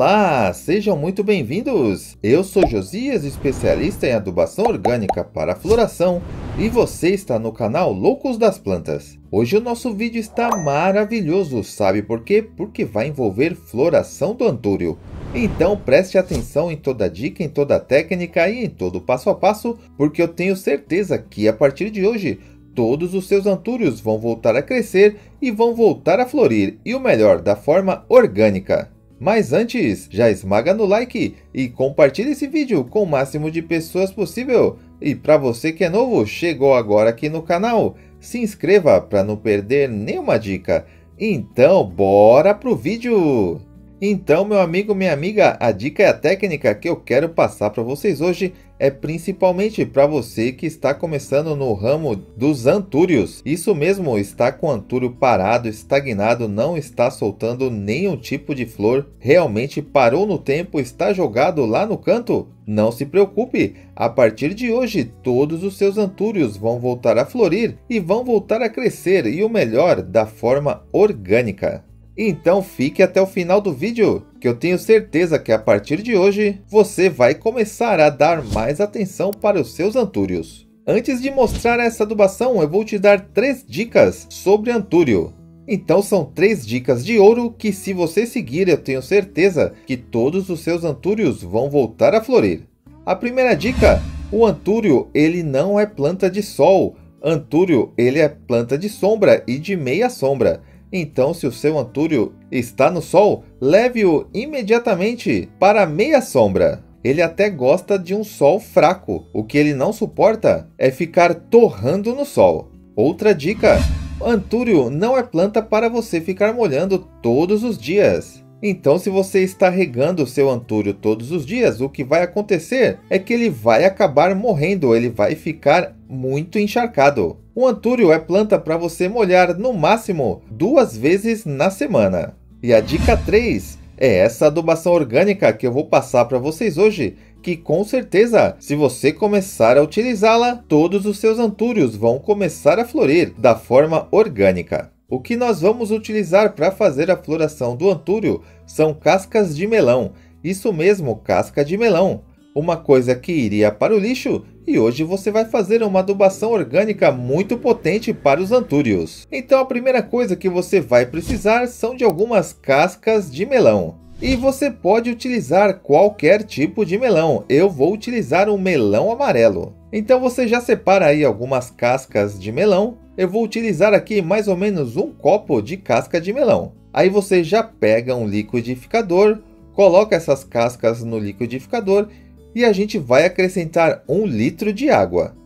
Olá, sejam muito bem-vindos! Eu sou Josias, especialista em adubação orgânica para floração, e você está no canal Loucos das Plantas. Hoje o nosso vídeo está maravilhoso, sabe por quê? Porque vai envolver floração do antúrio. Então preste atenção em toda dica, em toda técnica e em todo passo a passo, porque eu tenho certeza que a partir de hoje todos os seus antúrios vão voltar a crescer e vão voltar a florir, e o melhor, da forma orgânica. Mas antes, já esmaga no like e compartilhe esse vídeo com o máximo de pessoas possível. E para você que é novo, chegou agora aqui no canal, se inscreva para não perder nenhuma dica. Então, bora pro vídeo! Então, meu amigo, minha amiga, a dica e a técnica que eu quero passar para vocês hoje é principalmente para você que está começando no ramo dos antúrios. Isso mesmo, está com o antúrio parado, estagnado, não está soltando nenhum tipo de flor, realmente parou no tempo, está jogado lá no canto? Não se preocupe, a partir de hoje todos os seus antúrios vão voltar a florir e vão voltar a crescer e o melhor, da forma orgânica. Então fique até o final do vídeo, que eu tenho certeza que a partir de hoje você vai começar a dar mais atenção para os seus antúrios. Antes de mostrar essa adubação, eu vou te dar três dicas sobre antúrio. Então são três dicas de ouro que se você seguir eu tenho certeza que todos os seus antúrios vão voltar a florir. A primeira dica, o antúrio ele não é planta de sol, antúrio ele é planta de sombra e de meia sombra. Então, se o seu antúrio está no sol, leve-o imediatamente para a meia sombra. Ele até gosta de um sol fraco. O que ele não suporta é ficar torrando no sol. Outra dica: antúrio não é planta para você ficar molhando todos os dias. Então, se você está regando o seu antúrio todos os dias, o que vai acontecer é que ele vai acabar morrendo, ele vai ficar muito encharcado. O antúrio é planta para você molhar no máximo duas vezes na semana. E a dica 3 é essa adubação orgânica que eu vou passar para vocês hoje, que com certeza, se você começar a utilizá-la, todos os seus antúrios vão começar a florir da forma orgânica. O que nós vamos utilizar para fazer a floração do antúrio são cascas de melão. Isso mesmo, casca de melão. Uma coisa que iria para o lixo e hoje você vai fazer uma adubação orgânica muito potente para os antúrios. Então a primeira coisa que você vai precisar são de algumas cascas de melão. E você pode utilizar qualquer tipo de melão. Eu vou utilizar um melão amarelo. Então você já separa aí algumas cascas de melão eu vou utilizar aqui mais ou menos um copo de casca de melão. Aí você já pega um liquidificador, coloca essas cascas no liquidificador e a gente vai acrescentar um litro de água.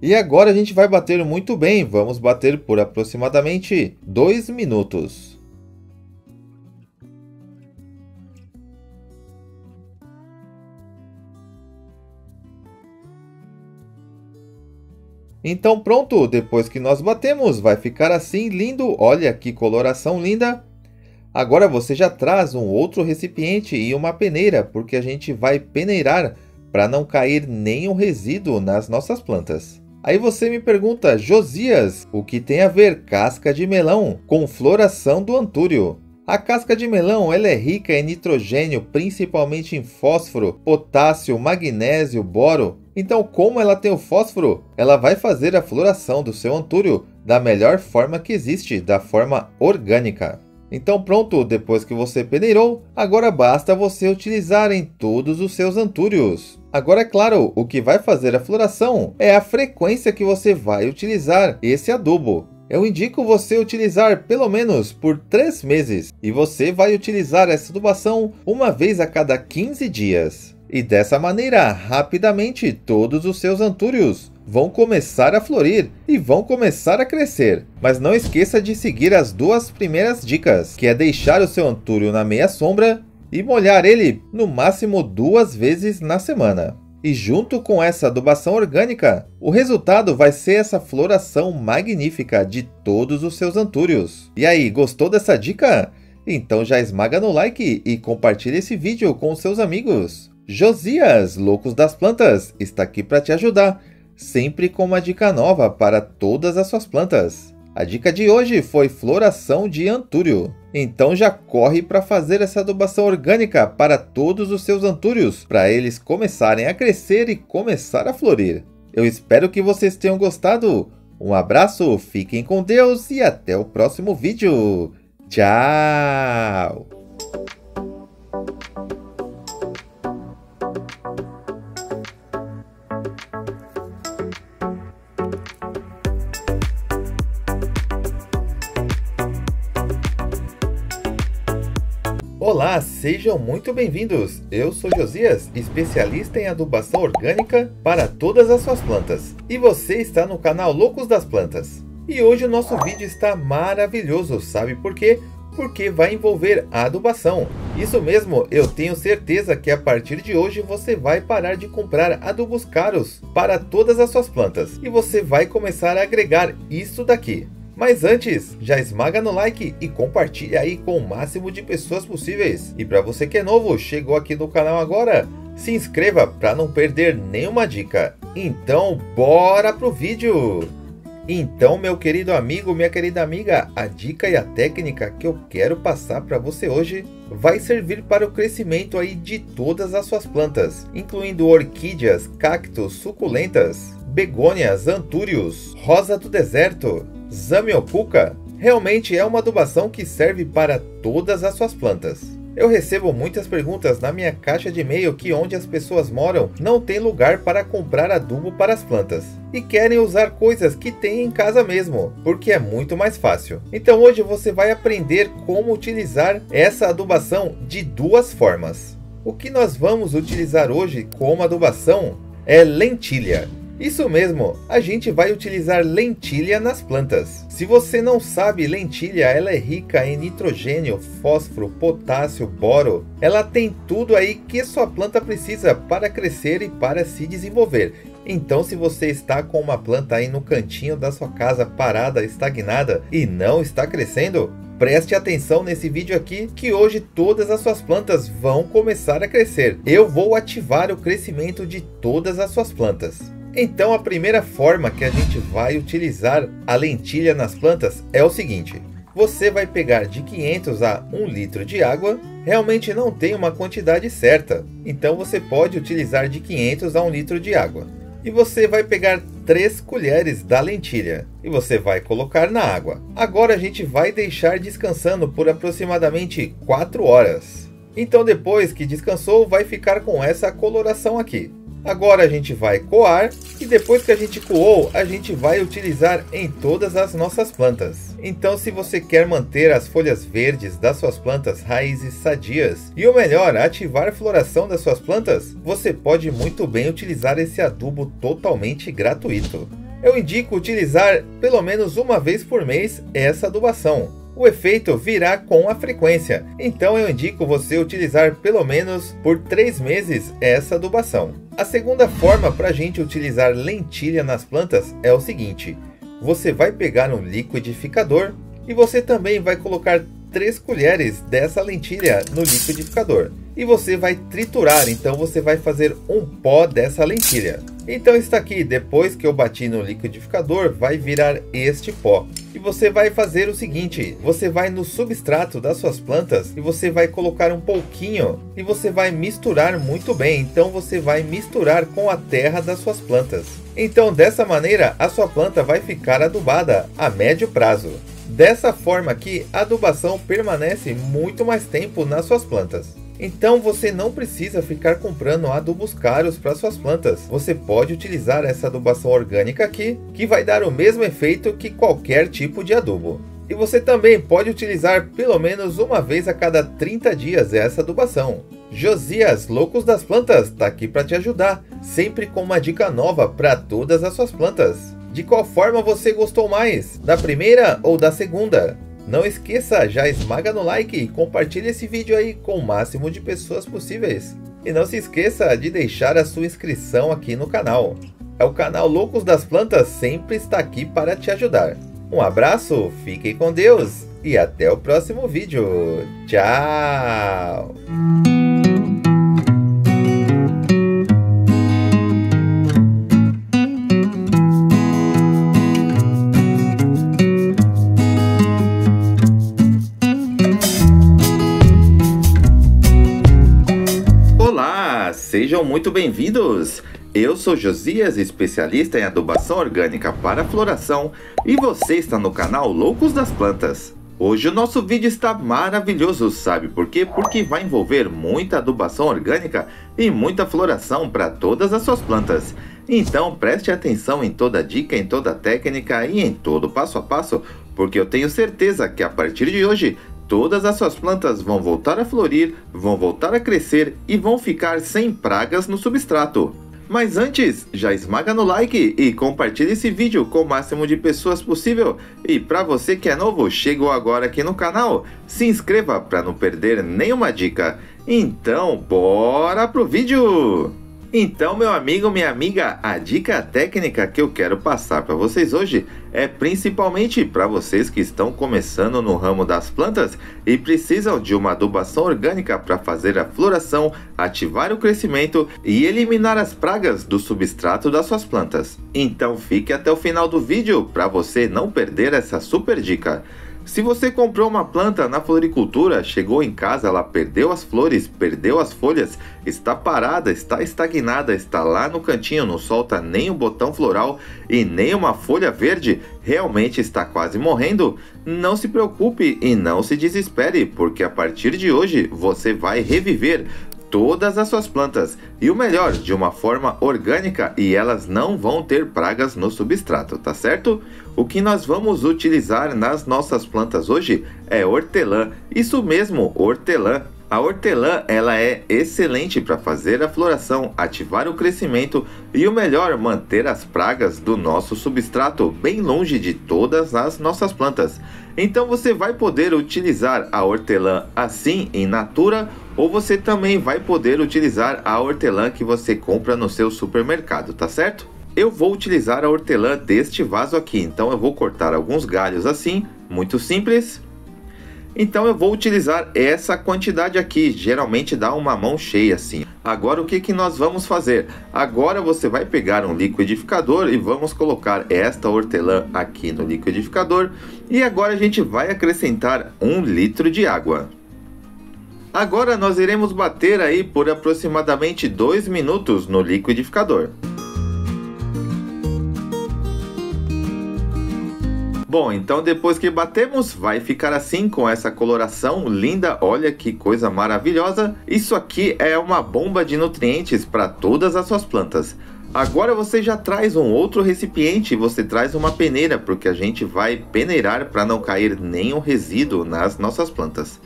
E agora a gente vai bater muito bem, vamos bater por aproximadamente 2 minutos. Então pronto, depois que nós batemos, vai ficar assim lindo, olha que coloração linda. Agora você já traz um outro recipiente e uma peneira, porque a gente vai peneirar para não cair nenhum resíduo nas nossas plantas. Aí você me pergunta, Josias, o que tem a ver casca de melão com floração do antúrio? A casca de melão ela é rica em nitrogênio, principalmente em fósforo, potássio, magnésio, boro. Então, como ela tem o fósforo, ela vai fazer a floração do seu antúrio da melhor forma que existe, da forma orgânica. Então pronto, depois que você peneirou, agora basta você utilizar em todos os seus antúrios. Agora é claro, o que vai fazer a floração é a frequência que você vai utilizar esse adubo eu indico você utilizar pelo menos por 3 meses e você vai utilizar essa adubação uma vez a cada 15 dias. E dessa maneira, rapidamente todos os seus antúrios vão começar a florir e vão começar a crescer. Mas não esqueça de seguir as duas primeiras dicas, que é deixar o seu antúrio na meia sombra e molhar ele no máximo duas vezes na semana. E junto com essa adubação orgânica, o resultado vai ser essa floração magnífica de todos os seus antúrios. E aí, gostou dessa dica? Então já esmaga no like e compartilhe esse vídeo com seus amigos. Josias, Loucos das Plantas, está aqui para te ajudar, sempre com uma dica nova para todas as suas plantas. A dica de hoje foi floração de antúrio. Então já corre para fazer essa adubação orgânica para todos os seus antúrios, para eles começarem a crescer e começar a florir. Eu espero que vocês tenham gostado. Um abraço, fiquem com Deus e até o próximo vídeo. Tchau! Olá, sejam muito bem-vindos! Eu sou Josias, especialista em adubação orgânica para todas as suas plantas. E você está no canal Loucos das Plantas. E hoje o nosso vídeo está maravilhoso, sabe por quê? Porque vai envolver adubação. Isso mesmo, eu tenho certeza que a partir de hoje você vai parar de comprar adubos caros para todas as suas plantas. E você vai começar a agregar isso daqui. Mas antes, já esmaga no like e compartilha aí com o máximo de pessoas possíveis. E para você que é novo, chegou aqui no canal agora, se inscreva para não perder nenhuma dica. Então, bora pro vídeo! Então, meu querido amigo, minha querida amiga, a dica e a técnica que eu quero passar para você hoje vai servir para o crescimento aí de todas as suas plantas, incluindo orquídeas, cactos, suculentas, begônias, antúrios, rosa do deserto, Zamioculca realmente é uma adubação que serve para todas as suas plantas. Eu recebo muitas perguntas na minha caixa de e-mail que onde as pessoas moram não tem lugar para comprar adubo para as plantas e querem usar coisas que têm em casa mesmo, porque é muito mais fácil. Então hoje você vai aprender como utilizar essa adubação de duas formas. O que nós vamos utilizar hoje como adubação é lentilha. Isso mesmo, a gente vai utilizar lentilha nas plantas. Se você não sabe, lentilha ela é rica em nitrogênio, fósforo, potássio, boro. Ela tem tudo aí que sua planta precisa para crescer e para se desenvolver. Então, se você está com uma planta aí no cantinho da sua casa parada, estagnada e não está crescendo, Preste atenção nesse vídeo aqui que hoje todas as suas plantas vão começar a crescer. Eu vou ativar o crescimento de todas as suas plantas. Então a primeira forma que a gente vai utilizar a lentilha nas plantas é o seguinte. Você vai pegar de 500 a 1 litro de água, realmente não tem uma quantidade certa, então você pode utilizar de 500 a 1 litro de água. E você vai pegar 3 colheres da lentilha e você vai colocar na água. Agora a gente vai deixar descansando por aproximadamente 4 horas. Então depois que descansou vai ficar com essa coloração aqui. Agora a gente vai coar e depois que a gente coou, a gente vai utilizar em todas as nossas plantas. Então se você quer manter as folhas verdes das suas plantas raízes sadias e o melhor, ativar a floração das suas plantas, você pode muito bem utilizar esse adubo totalmente gratuito. Eu indico utilizar pelo menos uma vez por mês essa adubação o efeito virá com a frequência, então eu indico você utilizar pelo menos por 3 meses essa adubação. A segunda forma para a gente utilizar lentilha nas plantas é o seguinte, você vai pegar um liquidificador e você também vai colocar 3 colheres dessa lentilha no liquidificador e você vai triturar, então você vai fazer um pó dessa lentilha. Então está aqui, depois que eu bati no liquidificador, vai virar este pó. E você vai fazer o seguinte, você vai no substrato das suas plantas e você vai colocar um pouquinho e você vai misturar muito bem. Então você vai misturar com a terra das suas plantas. Então dessa maneira a sua planta vai ficar adubada a médio prazo. Dessa forma aqui, a adubação permanece muito mais tempo nas suas plantas. Então você não precisa ficar comprando adubos caros para suas plantas. Você pode utilizar essa adubação orgânica aqui, que vai dar o mesmo efeito que qualquer tipo de adubo. E você também pode utilizar pelo menos uma vez a cada 30 dias essa adubação. Josias Loucos das Plantas está aqui para te ajudar, sempre com uma dica nova para todas as suas plantas. De qual forma você gostou mais? Da primeira ou da segunda? Não esqueça, já esmaga no like e compartilhe esse vídeo aí com o máximo de pessoas possíveis. E não se esqueça de deixar a sua inscrição aqui no canal. É o canal Loucos das Plantas sempre está aqui para te ajudar. Um abraço, fiquem com Deus e até o próximo vídeo. Tchau! Muito bem-vindos! Eu sou Josias, especialista em adubação orgânica para floração, e você está no canal Loucos das Plantas. Hoje o nosso vídeo está maravilhoso, sabe por quê? Porque vai envolver muita adubação orgânica e muita floração para todas as suas plantas. Então preste atenção em toda dica, em toda técnica e em todo passo a passo, porque eu tenho certeza que a partir de hoje todas as suas plantas vão voltar a florir, vão voltar a crescer e vão ficar sem pragas no substrato. Mas antes, já esmaga no like e compartilhe esse vídeo com o máximo de pessoas possível. E para você que é novo, chegou agora aqui no canal, se inscreva para não perder nenhuma dica. Então, bora pro vídeo! Então, meu amigo, minha amiga, a dica técnica que eu quero passar para vocês hoje é principalmente para vocês que estão começando no ramo das plantas e precisam de uma adubação orgânica para fazer a floração, ativar o crescimento e eliminar as pragas do substrato das suas plantas. Então, fique até o final do vídeo para você não perder essa super dica. Se você comprou uma planta na floricultura, chegou em casa, ela perdeu as flores, perdeu as folhas, está parada, está estagnada, está lá no cantinho, não solta nem o botão floral e nem uma folha verde, realmente está quase morrendo, não se preocupe e não se desespere, porque a partir de hoje você vai reviver todas as suas plantas e o melhor, de uma forma orgânica e elas não vão ter pragas no substrato, tá certo? O que nós vamos utilizar nas nossas plantas hoje é hortelã, isso mesmo, hortelã. A hortelã ela é excelente para fazer a floração, ativar o crescimento e o melhor, manter as pragas do nosso substrato bem longe de todas as nossas plantas. Então você vai poder utilizar a hortelã assim em natura ou você também vai poder utilizar a hortelã que você compra no seu supermercado, tá certo? Eu vou utilizar a hortelã deste vaso aqui, então eu vou cortar alguns galhos assim, muito simples. Então eu vou utilizar essa quantidade aqui, geralmente dá uma mão cheia assim. Agora o que, que nós vamos fazer? Agora você vai pegar um liquidificador e vamos colocar esta hortelã aqui no liquidificador. E agora a gente vai acrescentar um litro de água. Agora nós iremos bater aí por aproximadamente 2 minutos no liquidificador. Bom, então depois que batemos, vai ficar assim com essa coloração linda. Olha que coisa maravilhosa. Isso aqui é uma bomba de nutrientes para todas as suas plantas. Agora você já traz um outro recipiente, você traz uma peneira, porque a gente vai peneirar para não cair nenhum resíduo nas nossas plantas.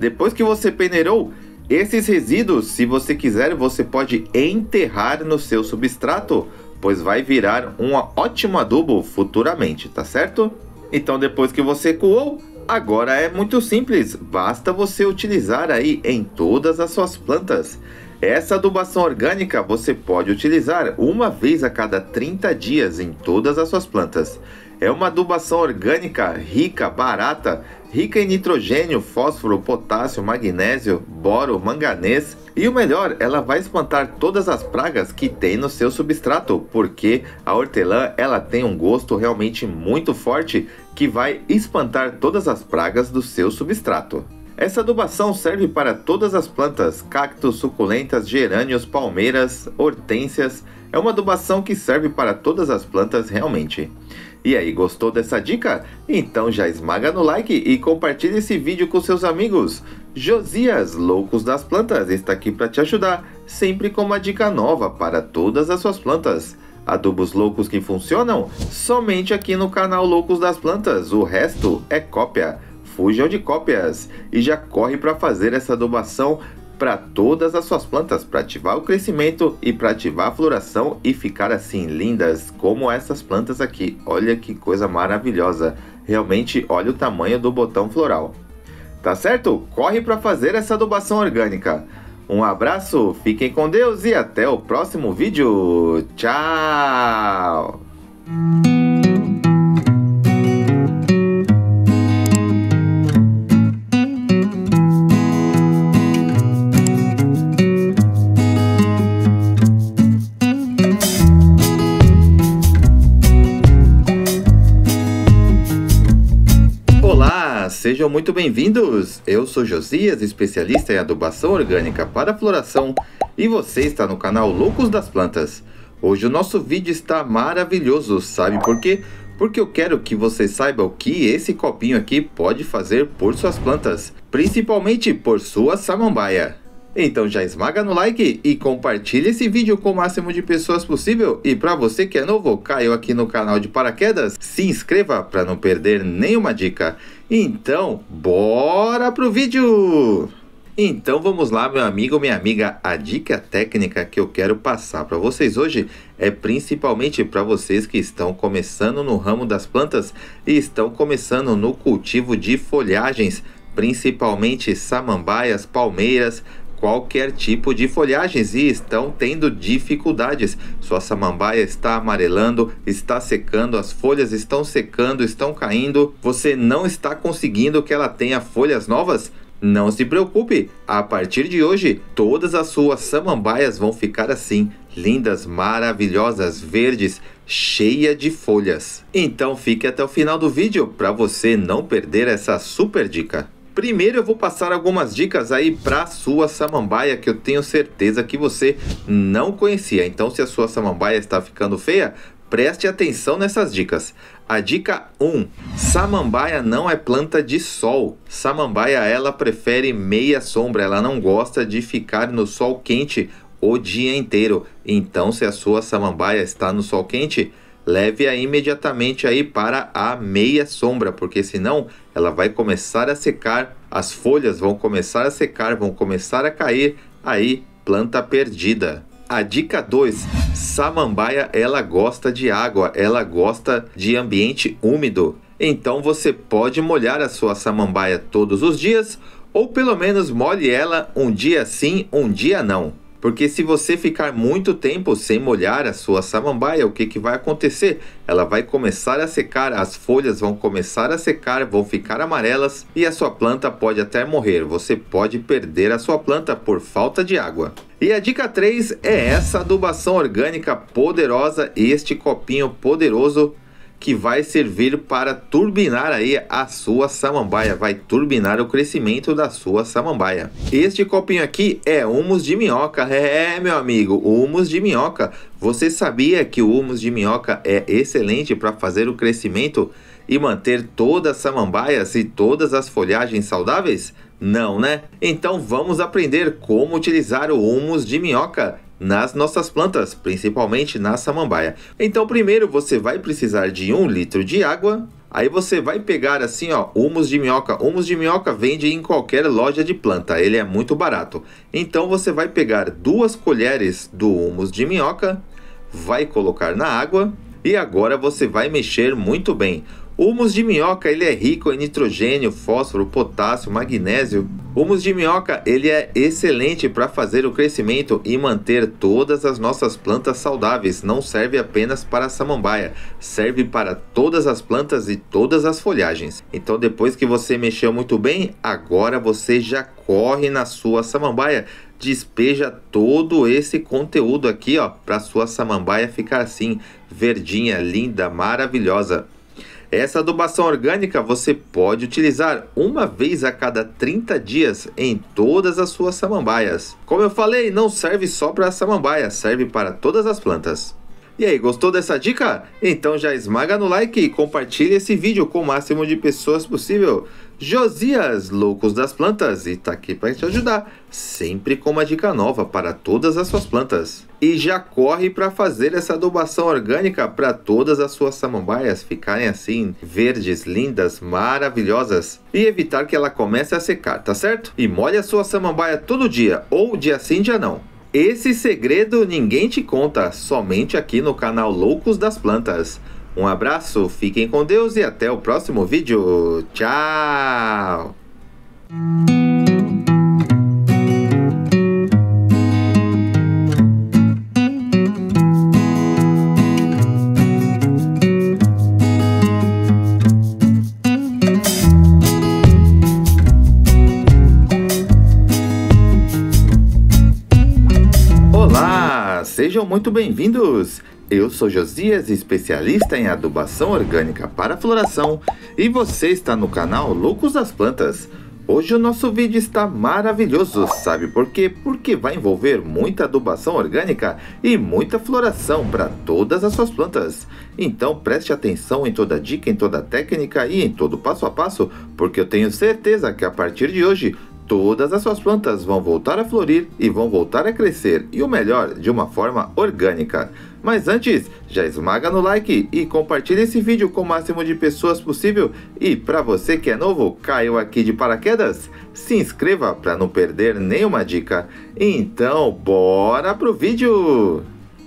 Depois que você peneirou, esses resíduos, se você quiser, você pode enterrar no seu substrato, pois vai virar um ótimo adubo futuramente, tá certo? Então depois que você coou, agora é muito simples, basta você utilizar aí em todas as suas plantas. Essa adubação orgânica você pode utilizar uma vez a cada 30 dias em todas as suas plantas. É uma adubação orgânica rica, barata, rica em nitrogênio, fósforo, potássio, magnésio, boro, manganês. E o melhor, ela vai espantar todas as pragas que tem no seu substrato, porque a hortelã ela tem um gosto realmente muito forte que vai espantar todas as pragas do seu substrato. Essa adubação serve para todas as plantas, cactos, suculentas, gerânios, palmeiras, hortênsias. É uma adubação que serve para todas as plantas realmente. E aí, gostou dessa dica? Então já esmaga no like e compartilhe esse vídeo com seus amigos. Josias, Loucos das Plantas, está aqui para te ajudar, sempre com uma dica nova para todas as suas plantas. Adubos loucos que funcionam? Somente aqui no canal Loucos das Plantas, o resto é cópia. Fujam de cópias e já corre para fazer essa adubação para todas as suas plantas, para ativar o crescimento e para ativar a floração e ficar assim lindas como essas plantas aqui. Olha que coisa maravilhosa. Realmente, olha o tamanho do botão floral. Tá certo? Corre para fazer essa adubação orgânica. Um abraço, fiquem com Deus e até o próximo vídeo. Tchau! Sejam muito bem-vindos! Eu sou Josias, especialista em adubação orgânica para floração, E você está no canal Loucos das Plantas. Hoje o nosso vídeo está maravilhoso, sabe por quê? Porque eu quero que você saiba o que esse copinho aqui pode fazer por suas plantas, principalmente por sua samambaia. Então já esmaga no like e compartilhe esse vídeo com o máximo de pessoas possível. E para você que é novo, caiu aqui no canal de paraquedas, se inscreva para não perder nenhuma dica. Então, bora pro vídeo! Então vamos lá, meu amigo, minha amiga. A dica técnica que eu quero passar para vocês hoje é principalmente para vocês que estão começando no ramo das plantas e estão começando no cultivo de folhagens, principalmente samambaias, palmeiras, qualquer tipo de folhagens e estão tendo dificuldades. Sua samambaia está amarelando, está secando, as folhas estão secando, estão caindo. Você não está conseguindo que ela tenha folhas novas? Não se preocupe, a partir de hoje todas as suas samambaias vão ficar assim, lindas, maravilhosas, verdes, cheia de folhas. Então fique até o final do vídeo para você não perder essa super dica. Primeiro eu vou passar algumas dicas aí para sua samambaia que eu tenho certeza que você não conhecia. Então se a sua samambaia está ficando feia, preste atenção nessas dicas. A dica 1: Samambaia não é planta de sol. Samambaia ela prefere meia sombra, ela não gosta de ficar no sol quente o dia inteiro. Então se a sua samambaia está no sol quente, leve-a imediatamente aí para a meia sombra, porque senão ela vai começar a secar, as folhas vão começar a secar, vão começar a cair, aí planta perdida. A dica 2, samambaia ela gosta de água, ela gosta de ambiente úmido. Então você pode molhar a sua samambaia todos os dias ou pelo menos molhe ela um dia sim, um dia não. Porque se você ficar muito tempo sem molhar a sua samambaia, o que, que vai acontecer? Ela vai começar a secar, as folhas vão começar a secar, vão ficar amarelas e a sua planta pode até morrer. Você pode perder a sua planta por falta de água. E a dica 3 é essa adubação orgânica poderosa, este copinho poderoso que vai servir para turbinar aí a sua samambaia, vai turbinar o crescimento da sua samambaia. Este copinho aqui é humus de minhoca, é meu amigo, humus de minhoca. Você sabia que o humus de minhoca é excelente para fazer o crescimento e manter todas as samambaias e todas as folhagens saudáveis? Não, né? Então vamos aprender como utilizar o humus de minhoca nas nossas plantas, principalmente na samambaia. Então, primeiro você vai precisar de um litro de água. Aí você vai pegar assim, ó, humus de minhoca. Humus de minhoca vende em qualquer loja de planta, ele é muito barato. Então você vai pegar duas colheres do humus de minhoca, vai colocar na água e agora você vai mexer muito bem. Humus de minhoca ele é rico em nitrogênio, fósforo, potássio, magnésio. Humus de minhoca ele é excelente para fazer o crescimento e manter todas as nossas plantas saudáveis. Não serve apenas para a samambaia, serve para todas as plantas e todas as folhagens. Então depois que você mexeu muito bem, agora você já corre na sua samambaia despeja todo esse conteúdo aqui, ó, para sua samambaia ficar assim, verdinha, linda, maravilhosa. Essa adubação orgânica você pode utilizar uma vez a cada 30 dias em todas as suas samambaias. Como eu falei, não serve só para a samambaia, serve para todas as plantas. E aí, gostou dessa dica? Então já esmaga no like e compartilhe esse vídeo com o máximo de pessoas possível. Josias, Loucos das Plantas, e tá aqui para te ajudar, sempre com uma dica nova para todas as suas plantas. E já corre para fazer essa adubação orgânica para todas as suas samambaias ficarem assim, verdes, lindas, maravilhosas. E evitar que ela comece a secar, tá certo? E molhe a sua samambaia todo dia, ou dia sim, dia não. Esse segredo ninguém te conta, somente aqui no canal Loucos das Plantas. Um abraço, fiquem com Deus e até o próximo vídeo. Tchau! Sejam muito bem-vindos! Eu sou Josias, especialista em adubação orgânica para floração, e você está no canal Loucos das Plantas. Hoje o nosso vídeo está maravilhoso, sabe por quê? Porque vai envolver muita adubação orgânica e muita floração para todas as suas plantas. Então preste atenção em toda dica, em toda técnica e em todo passo a passo, porque eu tenho certeza que a partir de hoje todas as suas plantas vão voltar a florir e vão voltar a crescer, e o melhor, de uma forma orgânica. Mas antes, já esmaga no like e compartilhe esse vídeo com o máximo de pessoas possível. E para você que é novo, caiu aqui de paraquedas, se inscreva para não perder nenhuma dica. Então, bora pro vídeo!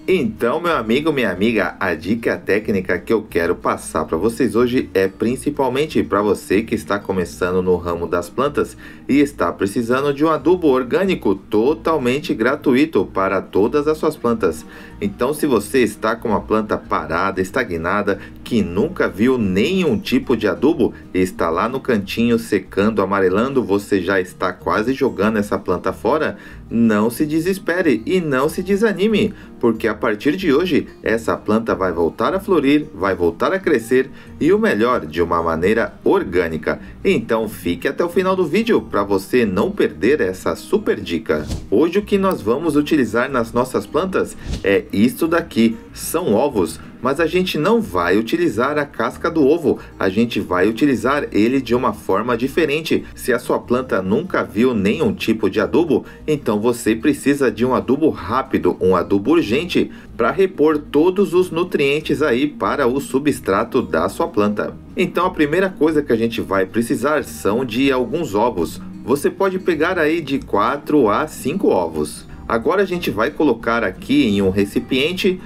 Então, meu amigo, minha amiga, a dica técnica que eu quero passar para vocês hoje é principalmente para você que está começando no ramo das plantas e está precisando de um adubo orgânico totalmente gratuito para todas as suas plantas. Então, se você está com uma planta parada, estagnada, que nunca viu nenhum tipo de adubo e está lá no cantinho secando, amarelando, você já está quase jogando essa planta fora, não se desespere e não se desanime, porque a partir de hoje essa planta vai voltar a florir, vai voltar a crescer e o melhor, de uma maneira orgânica. Então fique até o final do vídeo para você não perder essa super dica. Hoje o que nós vamos utilizar nas nossas plantas é isso daqui, são ovos mas a gente não vai utilizar a casca do ovo, a gente vai utilizar ele de uma forma diferente. Se a sua planta nunca viu nenhum tipo de adubo, então você precisa de um adubo rápido, um adubo urgente, para repor todos os nutrientes aí para o substrato da sua planta. Então a primeira coisa que a gente vai precisar são de alguns ovos. Você pode pegar aí de 4 a 5 ovos. Agora a gente vai colocar aqui em um recipiente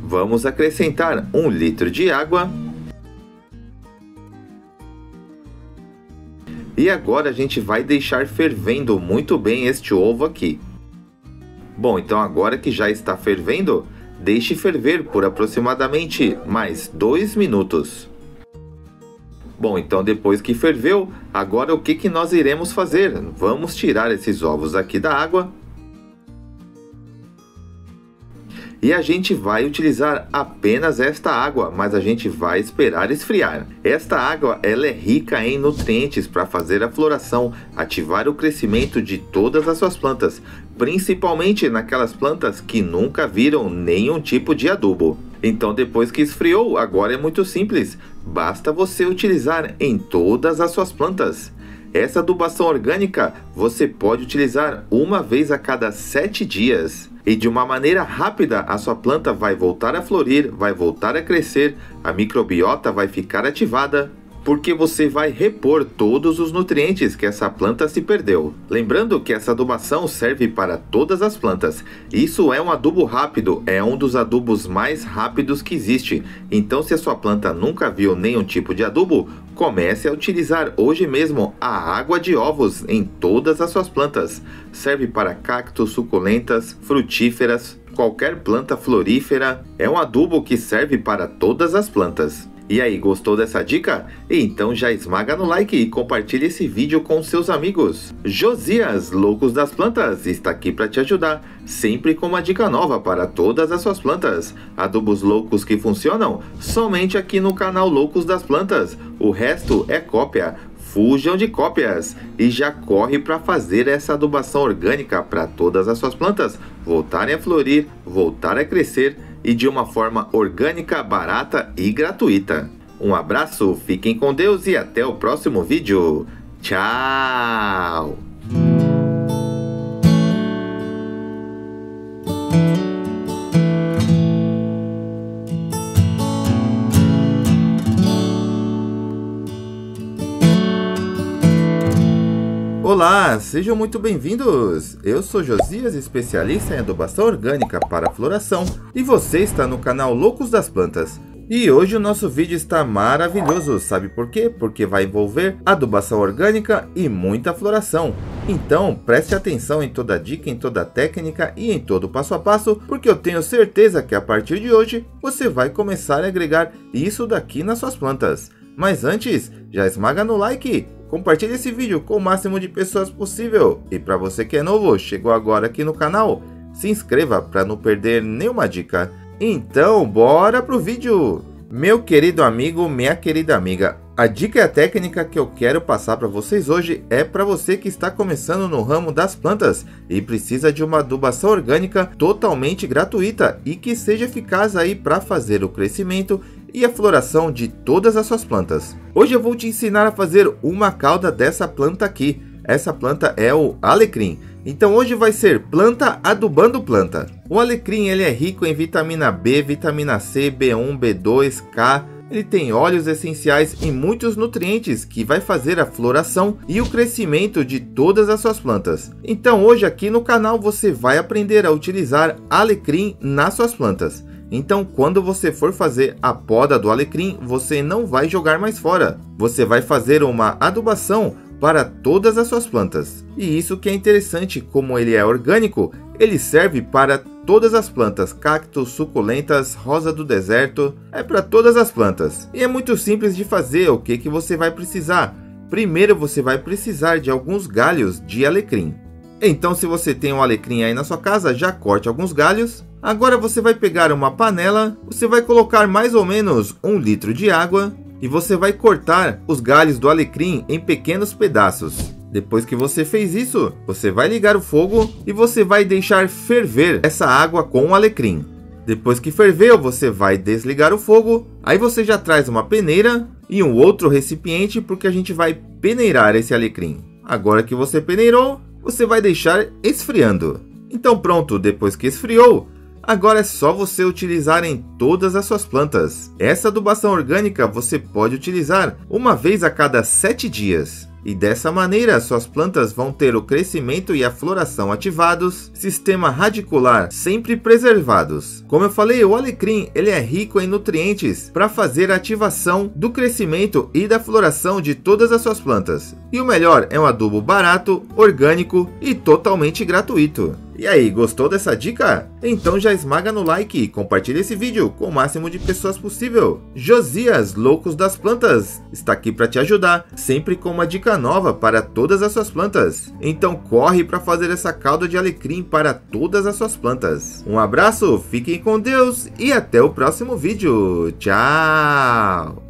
Vamos acrescentar um litro de água. E agora a gente vai deixar fervendo muito bem este ovo aqui. Bom, então agora que já está fervendo, deixe ferver por aproximadamente mais 2 minutos. Bom, então depois que ferveu, agora o que, que nós iremos fazer? Vamos tirar esses ovos aqui da água e a gente vai utilizar apenas esta água, mas a gente vai esperar esfriar. Esta água ela é rica em nutrientes para fazer a floração, ativar o crescimento de todas as suas plantas, principalmente naquelas plantas que nunca viram nenhum tipo de adubo. Então, depois que esfriou, agora é muito simples. Basta você utilizar em todas as suas plantas. Essa adubação orgânica você pode utilizar uma vez a cada 7 dias. E de uma maneira rápida, a sua planta vai voltar a florir, vai voltar a crescer, a microbiota vai ficar ativada, porque você vai repor todos os nutrientes que essa planta se perdeu. Lembrando que essa adubação serve para todas as plantas. Isso é um adubo rápido, é um dos adubos mais rápidos que existe. Então, se a sua planta nunca viu nenhum tipo de adubo, comece a utilizar hoje mesmo a água de ovos em todas as suas plantas. Serve para cactos, suculentas, frutíferas, qualquer planta florífera. É um adubo que serve para todas as plantas. E aí, gostou dessa dica? Então já esmaga no like e compartilhe esse vídeo com seus amigos. Josias, Loucos das Plantas, está aqui para te ajudar, sempre com uma dica nova para todas as suas plantas. Adubos loucos que funcionam somente aqui no canal Loucos das Plantas. O resto é cópia. Fujam de cópias e já corre para fazer essa adubação orgânica para todas as suas plantas voltarem a florir, voltar a crescer e de uma forma orgânica, barata e gratuita. Um abraço, fiquem com Deus e até o próximo vídeo. Tchau! Olá, sejam muito bem-vindos! Eu sou Josias, especialista em adubação orgânica para floração, e você está no canal Loucos das Plantas. E hoje o nosso vídeo está maravilhoso, sabe por quê? Porque vai envolver adubação orgânica e muita floração. Então preste atenção em toda dica, em toda técnica e em todo passo a passo, porque eu tenho certeza que a partir de hoje você vai começar a agregar isso daqui nas suas plantas. Mas antes, já esmaga no like Compartilhe esse vídeo com o máximo de pessoas possível. E para você que é novo, chegou agora aqui no canal, se inscreva para não perder nenhuma dica. Então, bora pro vídeo! Meu querido amigo, minha querida amiga, A dica e a técnica que eu quero passar para vocês hoje é para você que está começando no ramo das plantas e precisa de uma adubação orgânica totalmente gratuita e que seja eficaz aí para fazer o crescimento e a floração de todas as suas plantas. Hoje eu vou te ensinar a fazer uma cauda dessa planta aqui. Essa planta é o alecrim. Então hoje vai ser planta adubando planta. O alecrim ele é rico em vitamina B, vitamina C, B1, B2, K, ele tem óleos essenciais e muitos nutrientes que vai fazer a floração e o crescimento de todas as suas plantas. Então hoje aqui no canal você vai aprender a utilizar alecrim nas suas plantas. Então, quando você for fazer a poda do alecrim, você não vai jogar mais fora. Você vai fazer uma adubação para todas as suas plantas. E isso que é interessante, como ele é orgânico, ele serve para todas as plantas, cactos, suculentas, rosa do deserto, é para todas as plantas. E é muito simples de fazer, o que, que você vai precisar? Primeiro você vai precisar de alguns galhos de alecrim. Então se você tem um alecrim aí na sua casa, já corte alguns galhos. Agora você vai pegar uma panela, você vai colocar mais ou menos um litro de água e você vai cortar os galhos do alecrim em pequenos pedaços. Depois que você fez isso, você vai ligar o fogo e você vai deixar ferver essa água com o alecrim. Depois que ferveu, você vai desligar o fogo. Aí você já traz uma peneira e um outro recipiente porque a gente vai peneirar esse alecrim. Agora que você peneirou, você vai deixar esfriando. Então pronto, depois que esfriou, Agora é só você utilizar em todas as suas plantas. Essa adubação orgânica você pode utilizar uma vez a cada 7 dias. E dessa maneira, suas plantas vão ter o crescimento e a floração ativados, sistema radicular sempre preservados. Como eu falei, o alecrim ele é rico em nutrientes para fazer a ativação do crescimento e da floração de todas as suas plantas. E o melhor, é um adubo barato, orgânico e totalmente gratuito. E aí, gostou dessa dica? Então já esmaga no like e compartilha esse vídeo com o máximo de pessoas possível. Josias, Loucos das Plantas, está aqui para te ajudar, sempre com uma dica nova para todas as suas plantas. Então corre para fazer essa calda de alecrim para todas as suas plantas. Um abraço, fiquem com Deus e até o próximo vídeo. Tchau!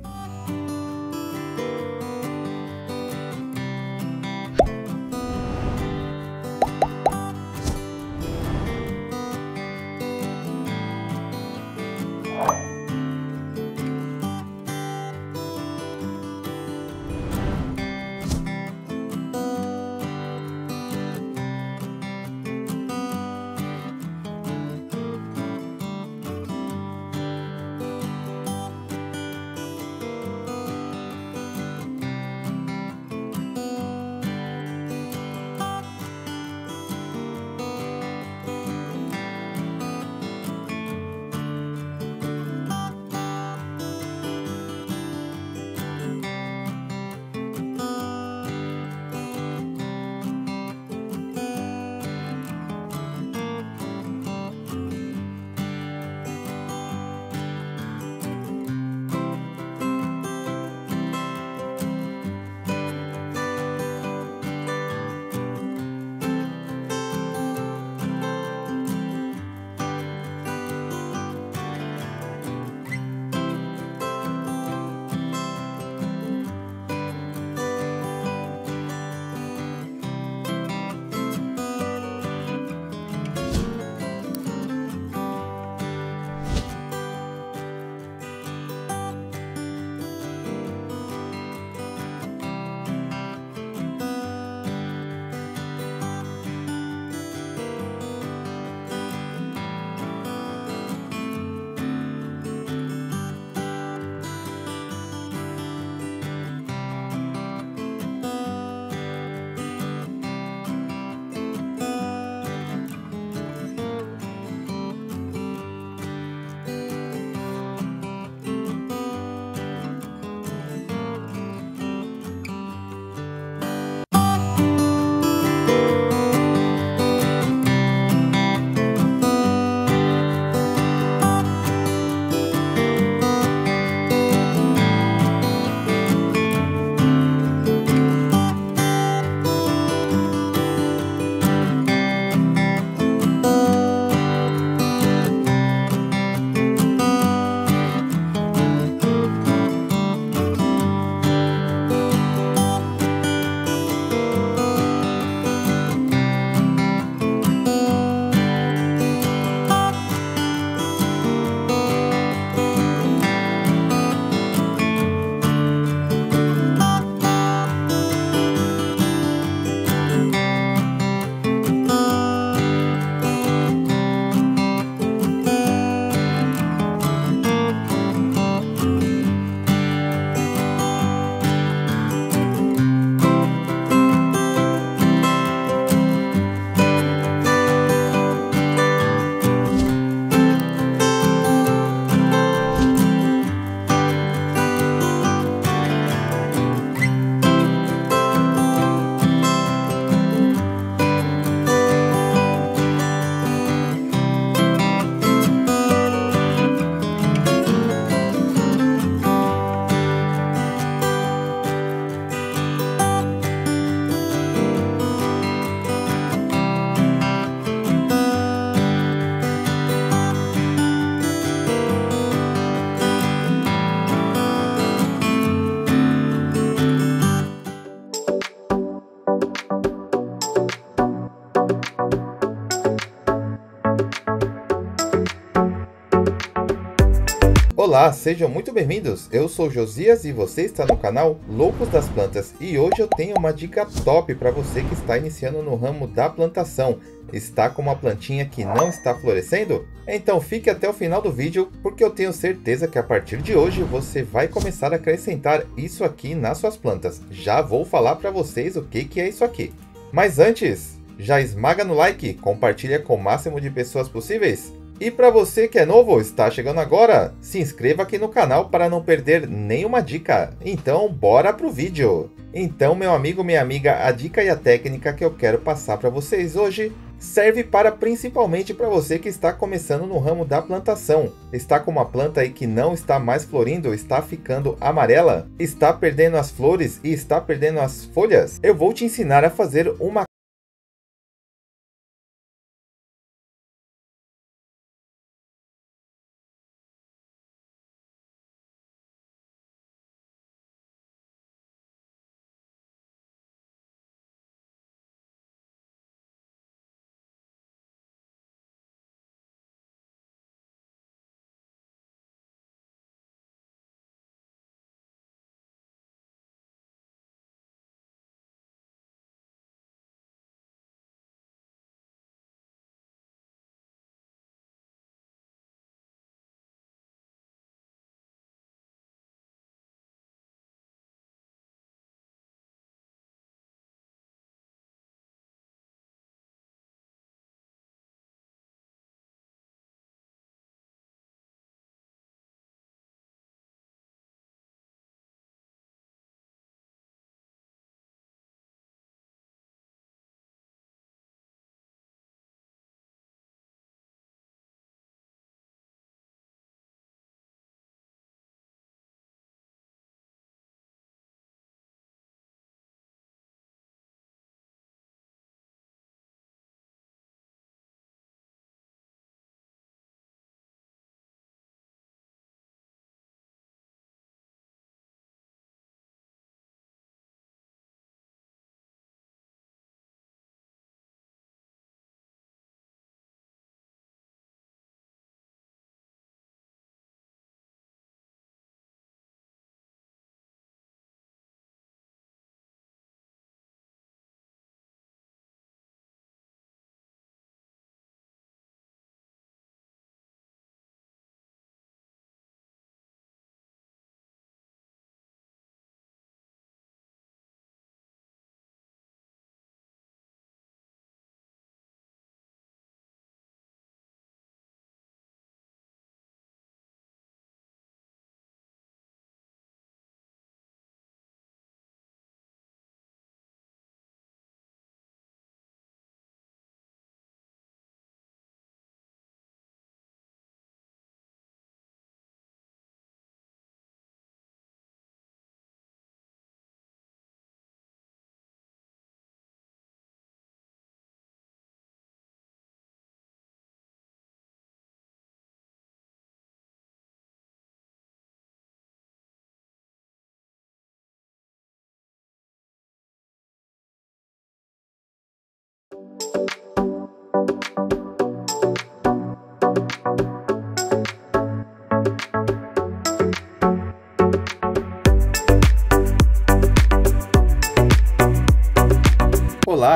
Olá, sejam muito bem-vindos. Eu sou Josias e você está no canal Loucos das Plantas. E hoje eu tenho uma dica top para você que está iniciando no ramo da plantação. Está com uma plantinha que não está florescendo? Então fique até o final do vídeo, porque eu tenho certeza que a partir de hoje você vai começar a acrescentar isso aqui nas suas plantas. Já vou falar para vocês o que, que é isso aqui. Mas antes, já esmaga no like, compartilha com o máximo de pessoas possíveis e para você que é novo, está chegando agora, se inscreva aqui no canal para não perder nenhuma dica. Então, bora pro vídeo. Então, meu amigo, minha amiga, a dica e a técnica que eu quero passar para vocês hoje serve para principalmente para você que está começando no ramo da plantação. Está com uma planta aí que não está mais florindo, está ficando amarela, está perdendo as flores e está perdendo as folhas. Eu vou te ensinar a fazer uma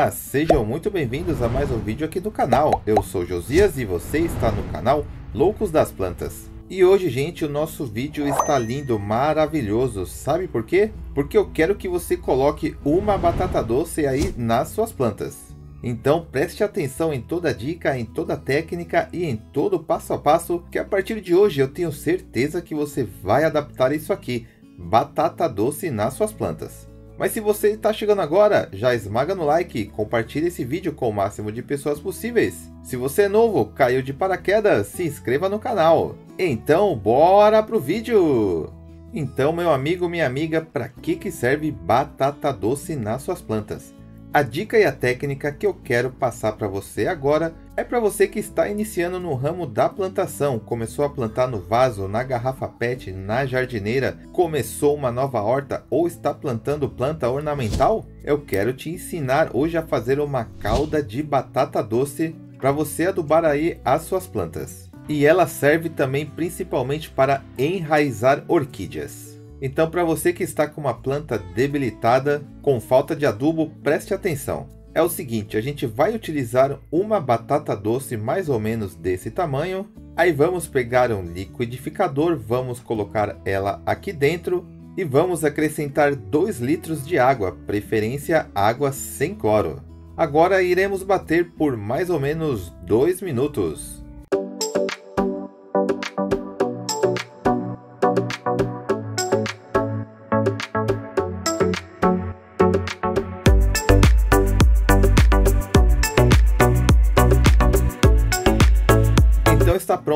Olá, sejam muito bem-vindos a mais um vídeo aqui do canal. Eu sou Josias e você está no canal Loucos das Plantas. E hoje, gente, o nosso vídeo está lindo, maravilhoso. Sabe por quê? Porque eu quero que você coloque uma batata doce aí nas suas plantas. Então preste atenção em toda dica, em toda técnica e em todo passo a passo, que a partir de hoje eu tenho certeza que você vai adaptar isso aqui, batata doce nas suas plantas. Mas se você está chegando agora, já esmaga no like, compartilhe esse vídeo com o máximo de pessoas possíveis. Se você é novo, caiu de paraquedas, se inscreva no canal. Então, bora pro vídeo! Então, meu amigo, minha amiga, para que, que serve batata doce nas suas plantas? A dica e a técnica que eu quero passar para você agora é para você que está iniciando no ramo da plantação, começou a plantar no vaso, na garrafa PET, na jardineira, começou uma nova horta ou está plantando planta ornamental? Eu quero te ensinar hoje a fazer uma calda de batata doce para você adubar aí as suas plantas. e ela serve também principalmente para enraizar orquídeas. Então, para você que está com uma planta debilitada, com falta de adubo, preste atenção. É o seguinte, a gente vai utilizar uma batata doce mais ou menos desse tamanho. Aí vamos pegar um liquidificador, vamos colocar ela aqui dentro e vamos acrescentar 2 litros de água, preferência água sem cloro. Agora iremos bater por mais ou menos 2 minutos.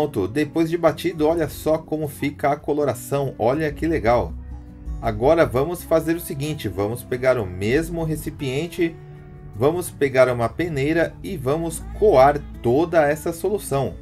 Pronto. Depois de batido, olha só como fica a coloração. Olha que legal. Agora vamos fazer o seguinte, vamos pegar o mesmo recipiente, vamos pegar uma peneira e vamos coar toda essa solução.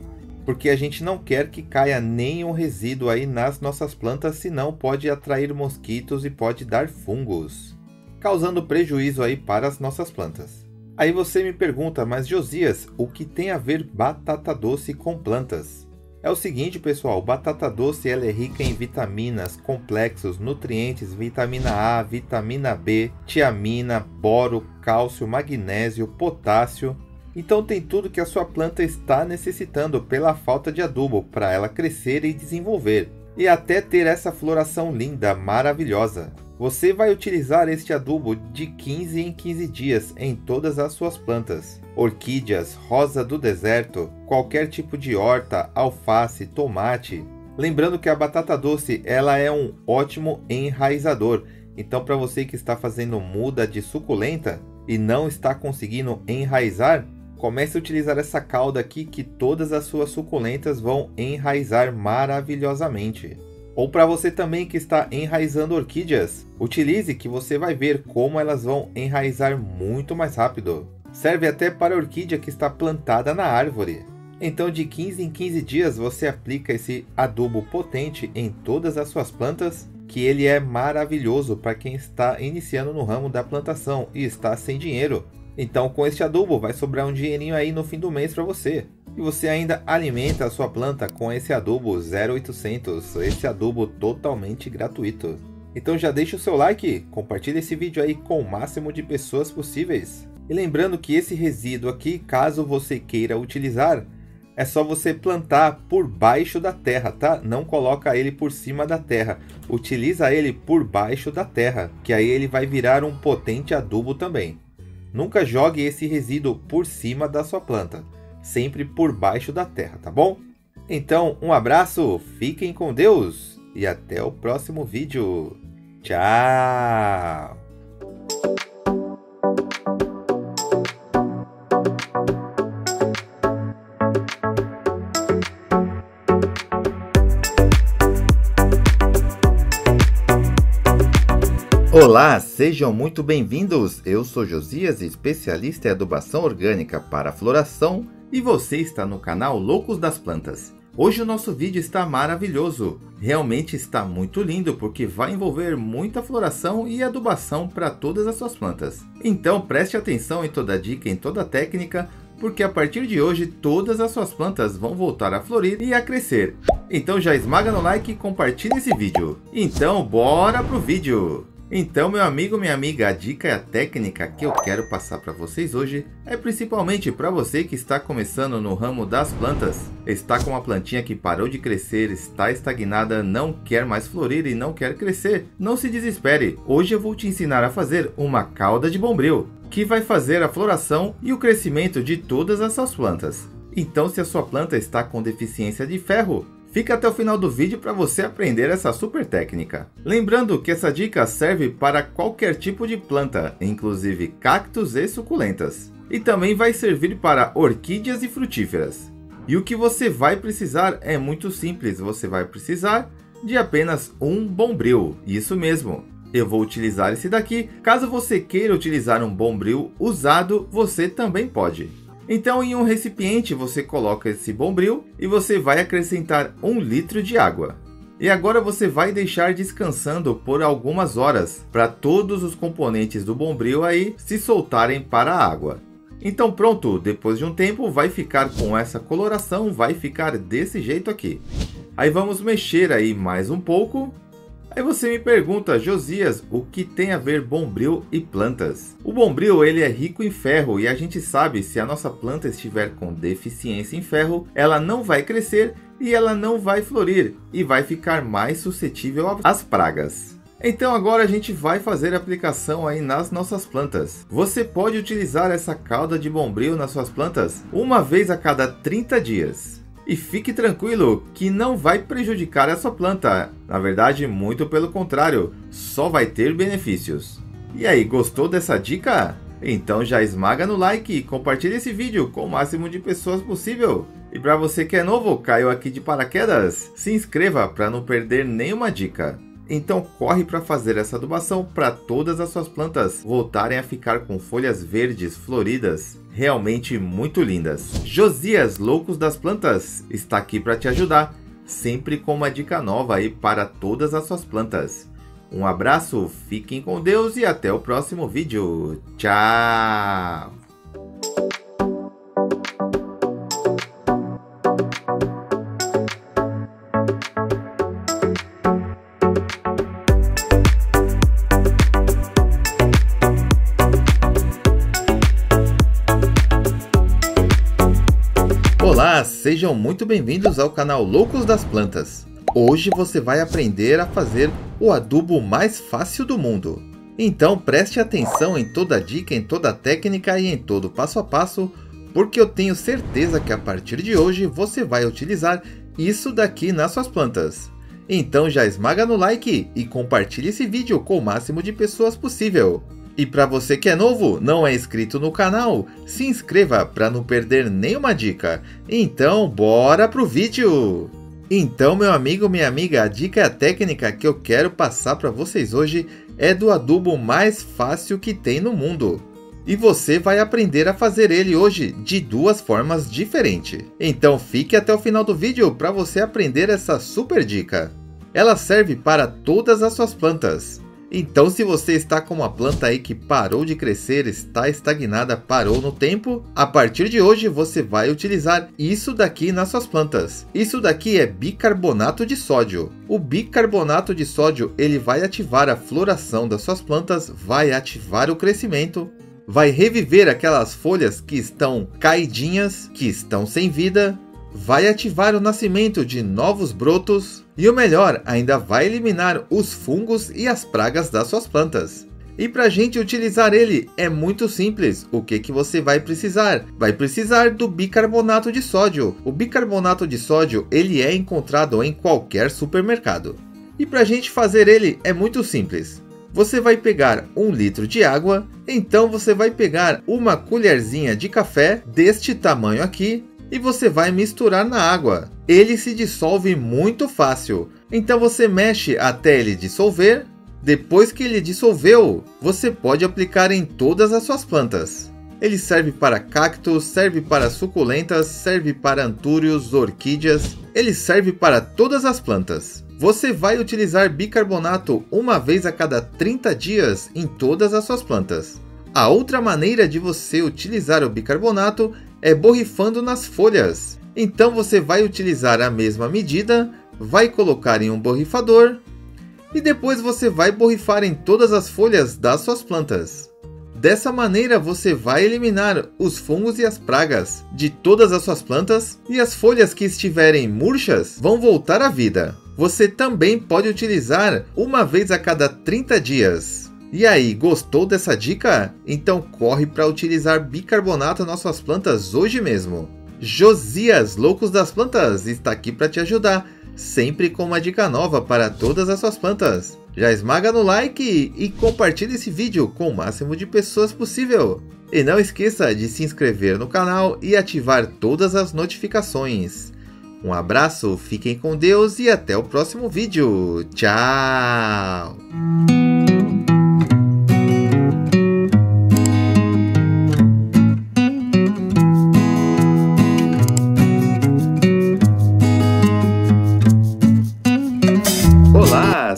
Porque a gente não quer que caia nenhum resíduo aí nas nossas plantas, senão pode atrair mosquitos e pode dar fungos, causando prejuízo aí para as nossas plantas. Aí você me pergunta, mas Josias, o que tem a ver batata doce com plantas? É o seguinte, pessoal, batata doce ela é rica em vitaminas, complexos, nutrientes, vitamina A, vitamina B, tiamina, boro, cálcio, magnésio, potássio. Então tem tudo que a sua planta está necessitando pela falta de adubo para ela crescer e desenvolver, e até ter essa floração linda, maravilhosa. Você vai utilizar este adubo de 15 em 15 dias em todas as suas plantas. Orquídeas, rosa do deserto, qualquer tipo de horta, alface, tomate. Lembrando que a batata doce ela é um ótimo enraizador. Então para você que está fazendo muda de suculenta e não está conseguindo enraizar, comece a utilizar essa cauda aqui que todas as suas suculentas vão enraizar maravilhosamente. Ou para você também que está enraizando orquídeas, utilize que você vai ver como elas vão enraizar muito mais rápido. Serve até para a orquídea que está plantada na árvore. Então de 15 em 15 dias você aplica esse adubo potente em todas as suas plantas, que ele é maravilhoso para quem está iniciando no ramo da plantação e está sem dinheiro. Então com este adubo vai sobrar um dinheirinho aí no fim do mês para você e você ainda alimenta a sua planta com esse adubo 0800, esse adubo totalmente gratuito. Então já deixa o seu like, compartilhe esse vídeo aí com o máximo de pessoas possíveis. E lembrando que esse resíduo aqui, caso você queira utilizar, é só você plantar por baixo da terra, tá? Não coloca ele por cima da terra. Utiliza ele por baixo da terra, que aí ele vai virar um potente adubo também. Nunca jogue esse resíduo por cima da sua planta sempre por baixo da terra, tá bom? Então, um abraço, fiquem com Deus e até o próximo vídeo. Tchau! Olá, sejam muito bem-vindos. Eu sou Josias, especialista em adubação orgânica para floração e você está no canal Loucos das Plantas. Hoje o nosso vídeo está maravilhoso, realmente está muito lindo porque vai envolver muita floração e adubação para todas as suas plantas. Então preste atenção em toda dica, em toda técnica, porque a partir de hoje todas as suas plantas vão voltar a florir e a crescer. Então já esmaga no like e compartilhe esse vídeo. Então bora pro vídeo! Então, meu amigo, minha amiga, a dica e a técnica que eu quero passar para vocês hoje é principalmente para você que está começando no ramo das plantas, está com uma plantinha que parou de crescer, está estagnada, não quer mais florir e não quer crescer. Não se desespere, hoje eu vou te ensinar a fazer uma cauda de bombril, que vai fazer a floração e o crescimento de todas as suas plantas. Então, se a sua planta está com deficiência de ferro, Fica até o final do vídeo para você aprender essa super técnica. Lembrando que essa dica serve para qualquer tipo de planta, inclusive cactos e suculentas. E também vai servir para orquídeas e frutíferas. E o que você vai precisar é muito simples, você vai precisar de apenas um bombril, isso mesmo. Eu vou utilizar esse daqui, caso você queira utilizar um bombril usado, você também pode. Então, em um recipiente, você coloca esse bombril e você vai acrescentar um litro de água. E agora você vai deixar descansando por algumas horas para todos os componentes do bombril aí se soltarem para a água. Então pronto, depois de um tempo vai ficar com essa coloração, vai ficar desse jeito aqui. Aí vamos mexer aí mais um pouco. Aí você me pergunta, Josias, o que tem a ver bombril e plantas? O bombril ele é rico em ferro e a gente sabe se a nossa planta estiver com deficiência em ferro, ela não vai crescer e ela não vai florir e vai ficar mais suscetível às pragas. Então agora a gente vai fazer a aplicação aí nas nossas plantas. Você pode utilizar essa calda de bombril nas suas plantas uma vez a cada 30 dias. E fique tranquilo que não vai prejudicar a sua planta. Na verdade, muito pelo contrário, só vai ter benefícios. E aí, gostou dessa dica? Então já esmaga no like e compartilhe esse vídeo com o máximo de pessoas possível. E para você que é novo, caiu aqui de paraquedas, se inscreva para não perder nenhuma dica. Então corre para fazer essa adubação para todas as suas plantas voltarem a ficar com folhas verdes floridas, realmente muito lindas. Josias Loucos das Plantas está aqui para te ajudar, sempre com uma dica nova aí para todas as suas plantas. Um abraço, fiquem com Deus e até o próximo vídeo. Tchau! Sejam muito bem-vindos ao canal Loucos das Plantas. Hoje você vai aprender a fazer o adubo mais fácil do mundo. Então preste atenção em toda dica, em toda técnica e em todo passo a passo, porque eu tenho certeza que a partir de hoje você vai utilizar isso daqui nas suas plantas. Então já esmaga no like e compartilhe esse vídeo com o máximo de pessoas possível. E para você que é novo, não é inscrito no canal, se inscreva para não perder nenhuma dica. Então, bora pro vídeo! Então, meu amigo, minha amiga, a dica técnica que eu quero passar para vocês hoje é do adubo mais fácil que tem no mundo. E você vai aprender a fazer ele hoje de duas formas diferentes. Então fique até o final do vídeo para você aprender essa super dica. Ela serve para todas as suas plantas. Então, se você está com uma planta aí que parou de crescer, está estagnada, parou no tempo, a partir de hoje você vai utilizar isso daqui nas suas plantas. Isso daqui é bicarbonato de sódio. O bicarbonato de sódio ele vai ativar a floração das suas plantas, vai ativar o crescimento, vai reviver aquelas folhas que estão caidinhas, que estão sem vida, vai ativar o nascimento de novos brotos e o melhor, ainda vai eliminar os fungos e as pragas das suas plantas. E para a gente utilizar ele é muito simples. O que, que você vai precisar? Vai precisar do bicarbonato de sódio. O bicarbonato de sódio ele é encontrado em qualquer supermercado. E para a gente fazer ele é muito simples. Você vai pegar um litro de água, então você vai pegar uma colherzinha de café deste tamanho aqui e você vai misturar na água. Ele se dissolve muito fácil, então você mexe até ele dissolver. Depois que ele dissolveu, você pode aplicar em todas as suas plantas. Ele serve para cactos, serve para suculentas, serve para antúrios, orquídeas. Ele serve para todas as plantas. Você vai utilizar bicarbonato uma vez a cada 30 dias em todas as suas plantas. A outra maneira de você utilizar o bicarbonato é borrifando nas folhas. Então você vai utilizar a mesma medida, vai colocar em um borrifador e depois você vai borrifar em todas as folhas das suas plantas. Dessa maneira você vai eliminar os fungos e as pragas de todas as suas plantas e as folhas que estiverem murchas vão voltar à vida. Você também pode utilizar uma vez a cada 30 dias. E aí, gostou dessa dica? Então corre para utilizar bicarbonato nas suas plantas hoje mesmo. Josias Loucos das Plantas está aqui para te ajudar, sempre com uma dica nova para todas as suas plantas. Já esmaga no like e compartilhe esse vídeo com o máximo de pessoas possível. E não esqueça de se inscrever no canal e ativar todas as notificações. Um abraço, fiquem com Deus e até o próximo vídeo. Tchau!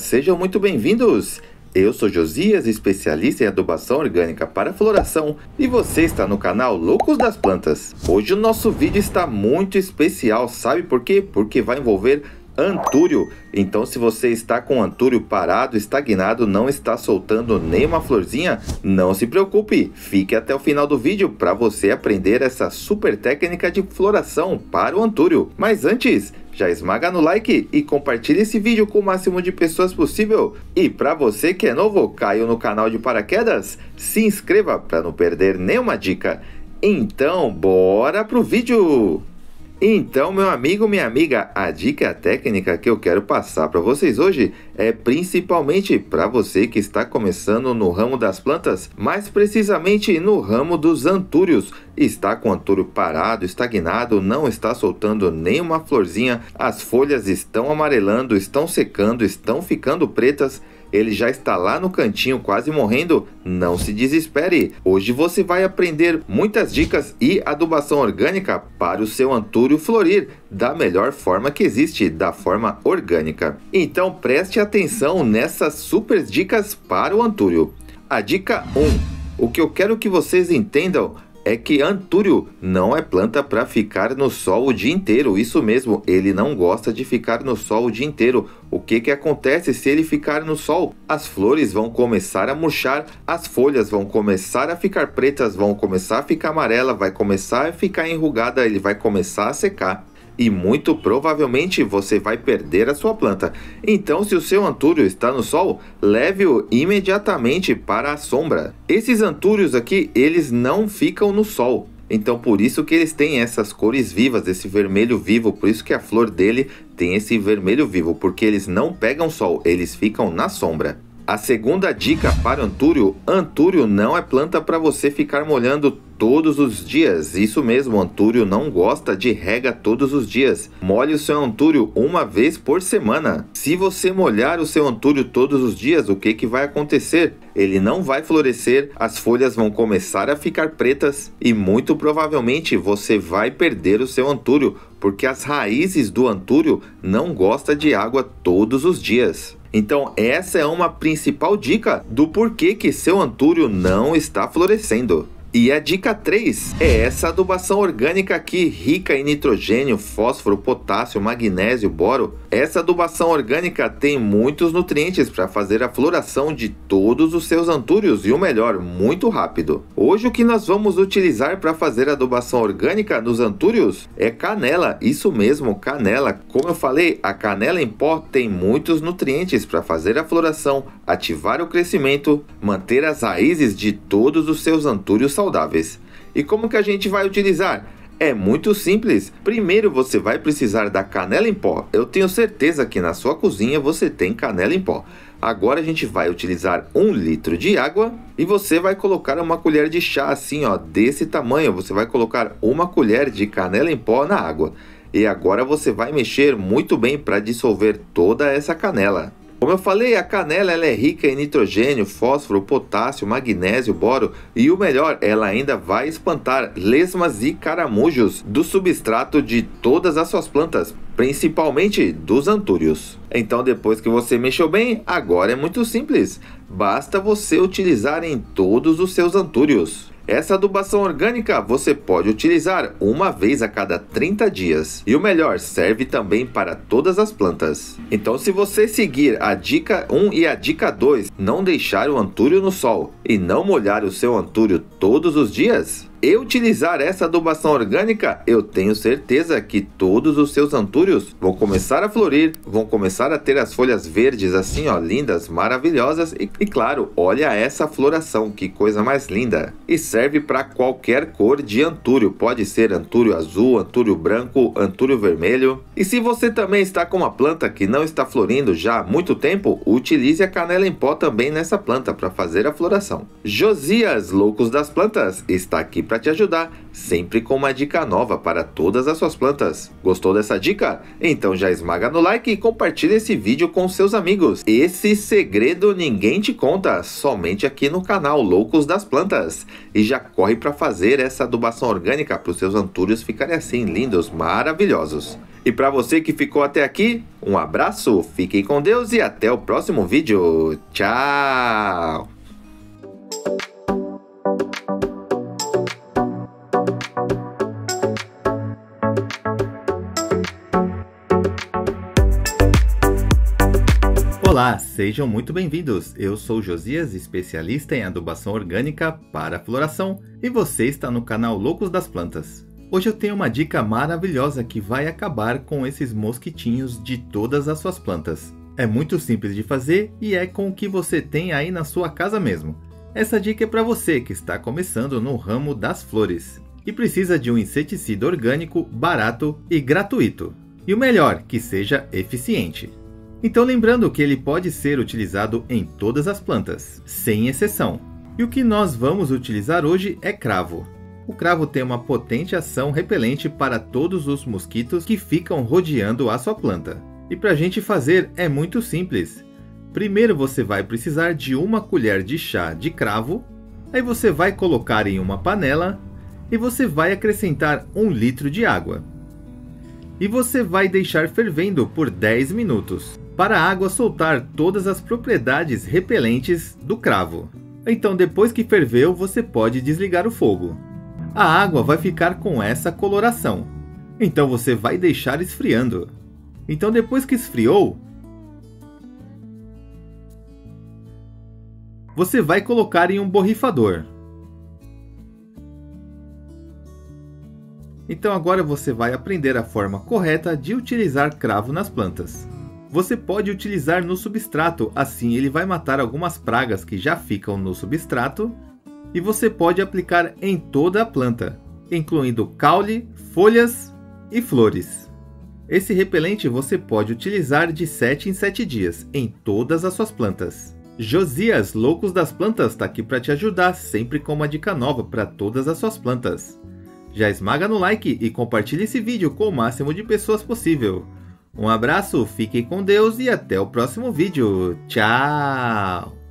Sejam muito bem-vindos! Eu sou Josias, especialista em adubação orgânica para floração, e você está no canal Loucos das Plantas. Hoje o nosso vídeo está muito especial, sabe por quê? Porque vai envolver antúrio. Então, se você está com antúrio parado, estagnado, não está soltando nenhuma florzinha, não se preocupe. Fique até o final do vídeo para você aprender essa super técnica de floração para o antúrio. Mas antes, já esmaga no like e compartilhe esse vídeo com o máximo de pessoas possível. E para você que é novo, caiu no canal de paraquedas, se inscreva para não perder nenhuma dica. Então, bora pro vídeo! Então, meu amigo, minha amiga, a dica técnica que eu quero passar para vocês hoje é principalmente para você que está começando no ramo das plantas, mais precisamente no ramo dos antúrios. Está com o antúrio parado, estagnado, não está soltando nenhuma florzinha, as folhas estão amarelando, estão secando, estão ficando pretas ele já está lá no cantinho quase morrendo, não se desespere. Hoje você vai aprender muitas dicas e adubação orgânica para o seu antúrio florir da melhor forma que existe, da forma orgânica. Então preste atenção nessas super dicas para o antúrio. A dica 1. O que eu quero que vocês entendam é que antúrio não é planta para ficar no sol o dia inteiro. Isso mesmo, ele não gosta de ficar no sol o dia inteiro. O que, que acontece se ele ficar no sol? As flores vão começar a murchar, as folhas vão começar a ficar pretas, vão começar a ficar amarela, vai começar a ficar enrugada, ele vai começar a secar e muito provavelmente você vai perder a sua planta. Então, se o seu antúrio está no sol, leve-o imediatamente para a sombra. Esses antúrios aqui, eles não ficam no sol. Então, por isso que eles têm essas cores vivas, esse vermelho vivo, por isso que a flor dele tem esse vermelho vivo, porque eles não pegam sol, eles ficam na sombra. A segunda dica para antúrio: antúrio não é planta para você ficar molhando todos os dias. Isso mesmo, antúrio não gosta de rega todos os dias. Molhe o seu antúrio uma vez por semana. Se você molhar o seu antúrio todos os dias, o que, que vai acontecer? Ele não vai florescer, as folhas vão começar a ficar pretas e muito provavelmente você vai perder o seu antúrio, porque as raízes do antúrio não gostam de água todos os dias. Então, essa é uma principal dica do porquê que seu antúrio não está florescendo. E a dica 3 é essa adubação orgânica aqui, rica em nitrogênio, fósforo, potássio, magnésio, boro. Essa adubação orgânica tem muitos nutrientes para fazer a floração de todos os seus antúrios e o melhor, muito rápido. Hoje o que nós vamos utilizar para fazer adubação orgânica nos antúrios é canela, isso mesmo, canela. Como eu falei, a canela em pó tem muitos nutrientes para fazer a floração, ativar o crescimento, manter as raízes de todos os seus antúrios saudáveis saudáveis. E como que a gente vai utilizar? É muito simples. Primeiro você vai precisar da canela em pó. Eu tenho certeza que na sua cozinha você tem canela em pó. Agora a gente vai utilizar um litro de água e você vai colocar uma colher de chá assim, ó, desse tamanho. Você vai colocar uma colher de canela em pó na água. E agora você vai mexer muito bem para dissolver toda essa canela. Como eu falei, a canela ela é rica em nitrogênio, fósforo, potássio, magnésio, boro e o melhor, ela ainda vai espantar lesmas e caramujos do substrato de todas as suas plantas, principalmente dos antúrios. Então, depois que você mexeu bem, agora é muito simples. Basta você utilizar em todos os seus antúrios. Essa adubação orgânica você pode utilizar uma vez a cada 30 dias. E o melhor, serve também para todas as plantas. Então, se você seguir a dica 1 e a dica 2, não deixar o antúrio no sol e não molhar o seu antúrio todos os dias, e utilizar essa adubação orgânica, eu tenho certeza que todos os seus antúrios vão começar a florir, vão começar a ter as folhas verdes assim, ó, lindas, maravilhosas e, e claro, olha essa floração, que coisa mais linda. E serve para qualquer cor de antúrio, pode ser antúrio azul, antúrio branco, antúrio vermelho. E se você também está com uma planta que não está florindo já há muito tempo, utilize a canela em pó também nessa planta para fazer a floração. Josias, loucos das plantas, está aqui para te ajudar, sempre com uma dica nova para todas as suas plantas. Gostou dessa dica? Então já esmaga no like e compartilha esse vídeo com seus amigos. Esse segredo ninguém te conta, somente aqui no canal Loucos das Plantas. E já corre para fazer essa adubação orgânica para os seus antúrios ficarem assim lindos, maravilhosos. E para você que ficou até aqui, um abraço, fiquem com Deus e até o próximo vídeo. Tchau! Olá, sejam muito bem-vindos. Eu sou Josias, especialista em adubação orgânica para floração, e você está no canal Loucos das Plantas. Hoje eu tenho uma dica maravilhosa que vai acabar com esses mosquitinhos de todas as suas plantas. É muito simples de fazer e é com o que você tem aí na sua casa mesmo. Essa dica é para você que está começando no ramo das flores e precisa de um inseticida orgânico barato e gratuito. E o melhor, que seja eficiente. Então lembrando que ele pode ser utilizado em todas as plantas, sem exceção. E o que nós vamos utilizar hoje é cravo. O cravo tem uma potente ação repelente para todos os mosquitos que ficam rodeando a sua planta. E para a gente fazer é muito simples. Primeiro você vai precisar de uma colher de chá de cravo, aí você vai colocar em uma panela e você vai acrescentar um litro de água. E você vai deixar fervendo por 10 minutos para a água soltar todas as propriedades repelentes do cravo. Então, depois que ferveu, você pode desligar o fogo. A água vai ficar com essa coloração. Então, você vai deixar esfriando. Então, depois que esfriou, você vai colocar em um borrifador. Então agora você vai aprender a forma correta de utilizar cravo nas plantas. Você pode utilizar no substrato, assim ele vai matar algumas pragas que já ficam no substrato, e você pode aplicar em toda a planta, incluindo caule, folhas e flores. Esse repelente você pode utilizar de 7 em 7 dias em todas as suas plantas. Josias Loucos das Plantas está aqui para te ajudar, sempre com uma dica nova para todas as suas plantas. Já esmaga no like e compartilhe esse vídeo com o máximo de pessoas possível. Um abraço, fiquem com Deus e até o próximo vídeo. Tchau!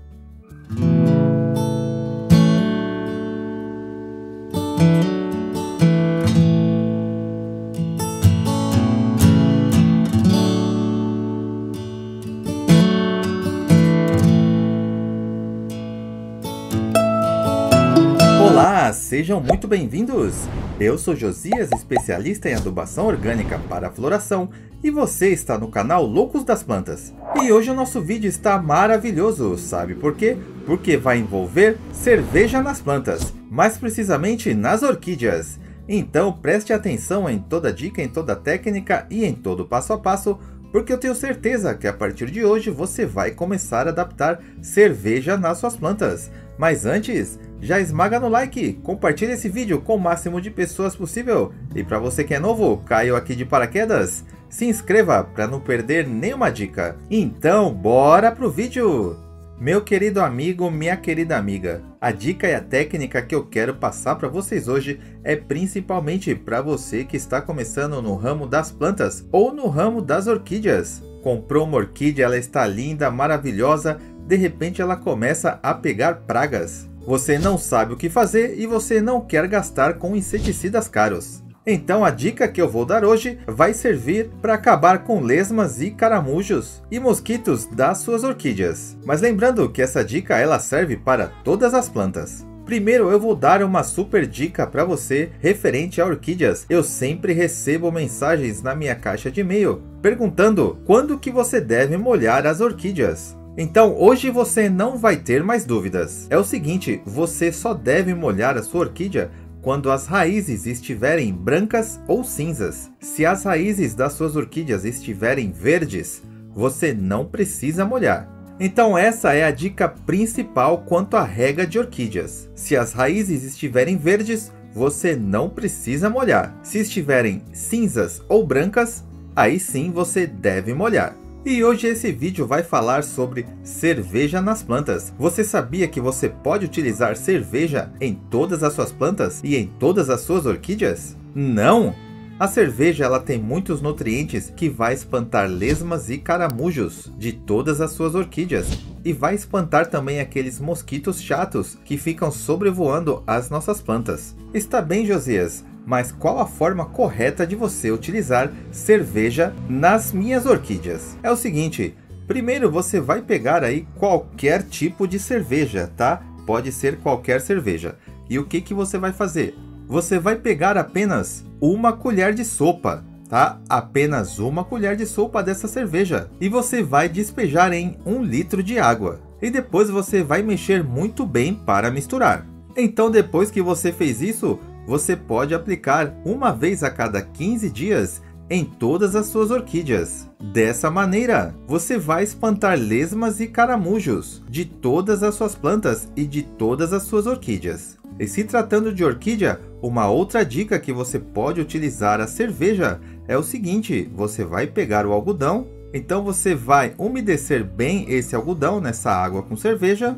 Sejam muito bem-vindos! Eu sou Josias, especialista em adubação orgânica para floração, e você está no canal Loucos das Plantas. E hoje o nosso vídeo está maravilhoso, sabe por quê? Porque vai envolver cerveja nas plantas, mais precisamente nas orquídeas. Então preste atenção em toda dica, em toda técnica e em todo passo a passo, porque eu tenho certeza que a partir de hoje você vai começar a adaptar cerveja nas suas plantas. Mas antes, já esmaga no like, compartilhe esse vídeo com o máximo de pessoas possível. E para você que é novo, caiu aqui de paraquedas, se inscreva para não perder nenhuma dica. Então, bora pro vídeo! Meu querido amigo, minha querida amiga, a dica e a técnica que eu quero passar para vocês hoje é principalmente para você que está começando no ramo das plantas ou no ramo das orquídeas. Comprou uma orquídea, ela está linda, maravilhosa, de repente ela começa a pegar pragas. Você não sabe o que fazer e você não quer gastar com inseticidas caros. Então a dica que eu vou dar hoje vai servir para acabar com lesmas e caramujos e mosquitos das suas orquídeas. Mas lembrando que essa dica ela serve para todas as plantas. Primeiro eu vou dar uma super dica para você referente a orquídeas. Eu sempre recebo mensagens na minha caixa de e-mail perguntando quando que você deve molhar as orquídeas. Então hoje você não vai ter mais dúvidas. É o seguinte, você só deve molhar a sua orquídea quando as raízes estiverem brancas ou cinzas. Se as raízes das suas orquídeas estiverem verdes, você não precisa molhar. Então essa é a dica principal quanto à rega de orquídeas. Se as raízes estiverem verdes, você não precisa molhar. Se estiverem cinzas ou brancas, aí sim você deve molhar. E hoje esse vídeo vai falar sobre cerveja nas plantas. Você sabia que você pode utilizar cerveja em todas as suas plantas e em todas as suas orquídeas? Não! A cerveja ela tem muitos nutrientes que vai espantar lesmas e caramujos de todas as suas orquídeas e vai espantar também aqueles mosquitos chatos que ficam sobrevoando as nossas plantas. Está bem, Josias, Mas qual a forma correta de você utilizar cerveja nas minhas orquídeas? É o seguinte, primeiro você vai pegar aí qualquer tipo de cerveja, tá? Pode ser qualquer cerveja. E o que, que você vai fazer? Você vai pegar apenas uma colher de sopa, tá? Apenas uma colher de sopa dessa cerveja. E você vai despejar em um litro de água. E depois você vai mexer muito bem para misturar. Então depois que você fez isso, você pode aplicar uma vez a cada 15 dias em todas as suas orquídeas. Dessa maneira, você vai espantar lesmas e caramujos de todas as suas plantas e de todas as suas orquídeas. E se tratando de orquídea, uma outra dica que você pode utilizar a cerveja é o seguinte: você vai pegar o algodão, então você vai umedecer bem esse algodão nessa água com cerveja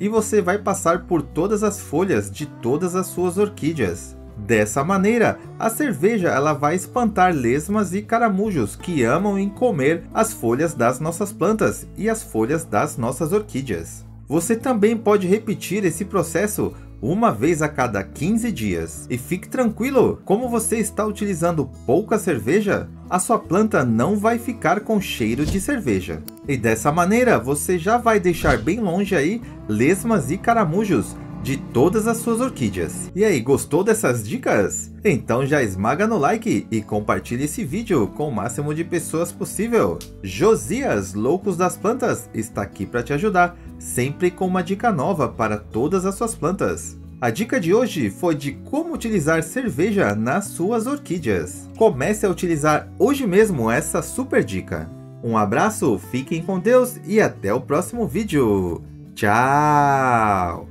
e você vai passar por todas as folhas de todas as suas orquídeas. Dessa maneira, a cerveja ela vai espantar lesmas e caramujos que amam em comer as folhas das nossas plantas e as folhas das nossas orquídeas. Você também pode repetir esse processo uma vez a cada 15 dias. E fique tranquilo, como você está utilizando pouca cerveja, a sua planta não vai ficar com cheiro de cerveja. E dessa maneira, você já vai deixar bem longe aí lesmas e caramujos de todas as suas orquídeas. E aí, gostou dessas dicas? Então já esmaga no like e compartilhe esse vídeo com o máximo de pessoas possível. Josias, Loucos das Plantas, está aqui para te ajudar, sempre com uma dica nova para todas as suas plantas. A dica de hoje foi de como utilizar cerveja nas suas orquídeas. Comece a utilizar hoje mesmo essa super dica. Um abraço, fiquem com Deus e até o próximo vídeo. Tchau!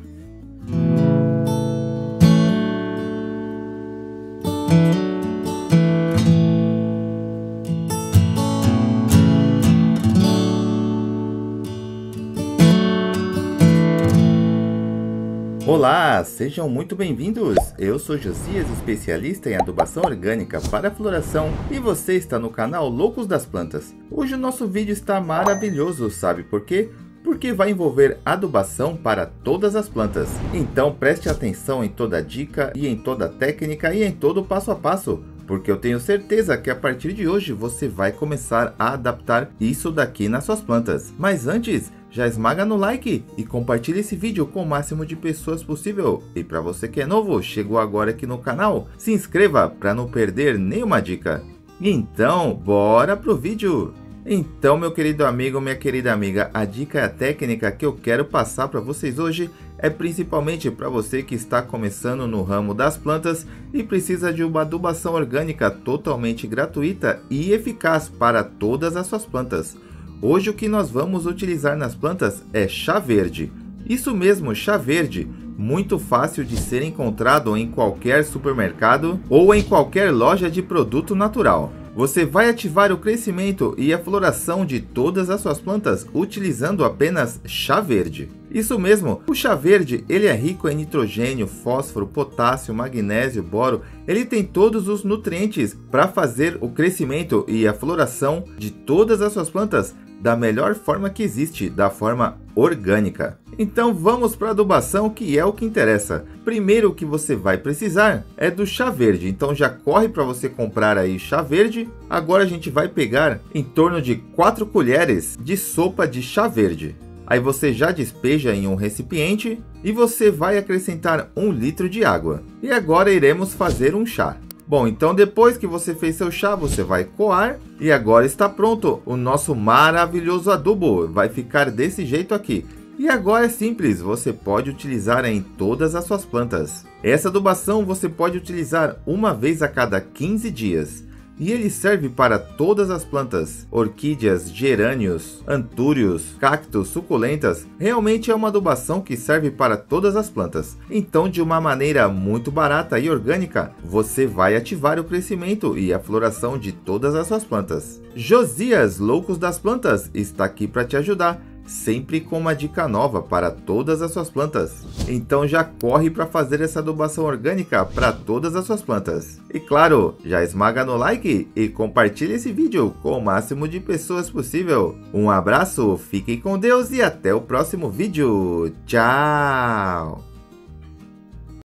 Olá, sejam muito bem-vindos! Eu sou Josias, especialista em adubação orgânica para floração e você está no canal Loucos das Plantas. Hoje o nosso vídeo está maravilhoso, sabe por quê? Porque vai envolver adubação para todas as plantas. Então preste atenção em toda dica e em toda técnica e em todo passo a passo, porque eu tenho certeza que a partir de hoje você vai começar a adaptar isso daqui nas suas plantas. Mas antes, já esmaga no like e compartilhe esse vídeo com o máximo de pessoas possível. E para você que é novo, chegou agora aqui no canal, se inscreva para não perder nenhuma dica. Então, bora pro vídeo! Então, meu querido amigo, minha querida amiga, a dica técnica que eu quero passar para vocês hoje é principalmente para você que está começando no ramo das plantas e precisa de uma adubação orgânica totalmente gratuita e eficaz para todas as suas plantas. Hoje o que nós vamos utilizar nas plantas é chá verde. Isso mesmo, chá verde, muito fácil de ser encontrado em qualquer supermercado ou em qualquer loja de produto natural. Você vai ativar o crescimento e a floração de todas as suas plantas utilizando apenas chá verde. Isso mesmo, o chá verde ele é rico em nitrogênio, fósforo, potássio, magnésio, boro. Ele tem todos os nutrientes para fazer o crescimento e a floração de todas as suas plantas da melhor forma que existe, da forma orgânica. Então vamos para a adubação que é o que interessa. Primeiro o que você vai precisar é do chá verde, então já corre para você comprar aí chá verde. Agora a gente vai pegar em torno de 4 colheres de sopa de chá verde. Aí você já despeja em um recipiente e você vai acrescentar um litro de água. E agora iremos fazer um chá. Bom, então depois que você fez seu chá, você vai coar e agora está pronto o nosso maravilhoso adubo. Vai ficar desse jeito aqui. E agora é simples, você pode utilizar em todas as suas plantas. Essa adubação você pode utilizar uma vez a cada 15 dias e ele serve para todas as plantas, orquídeas, gerânios, antúrios, cactos, suculentas. Realmente é uma adubação que serve para todas as plantas. Então, de uma maneira muito barata e orgânica, você vai ativar o crescimento e a floração de todas as suas plantas. Josias, Loucos das Plantas, está aqui para te ajudar sempre com uma dica nova para todas as suas plantas. Então já corre para fazer essa adubação orgânica para todas as suas plantas. E claro, já esmaga no like e compartilhe esse vídeo com o máximo de pessoas possível. Um abraço, fiquem com Deus e até o próximo vídeo. Tchau!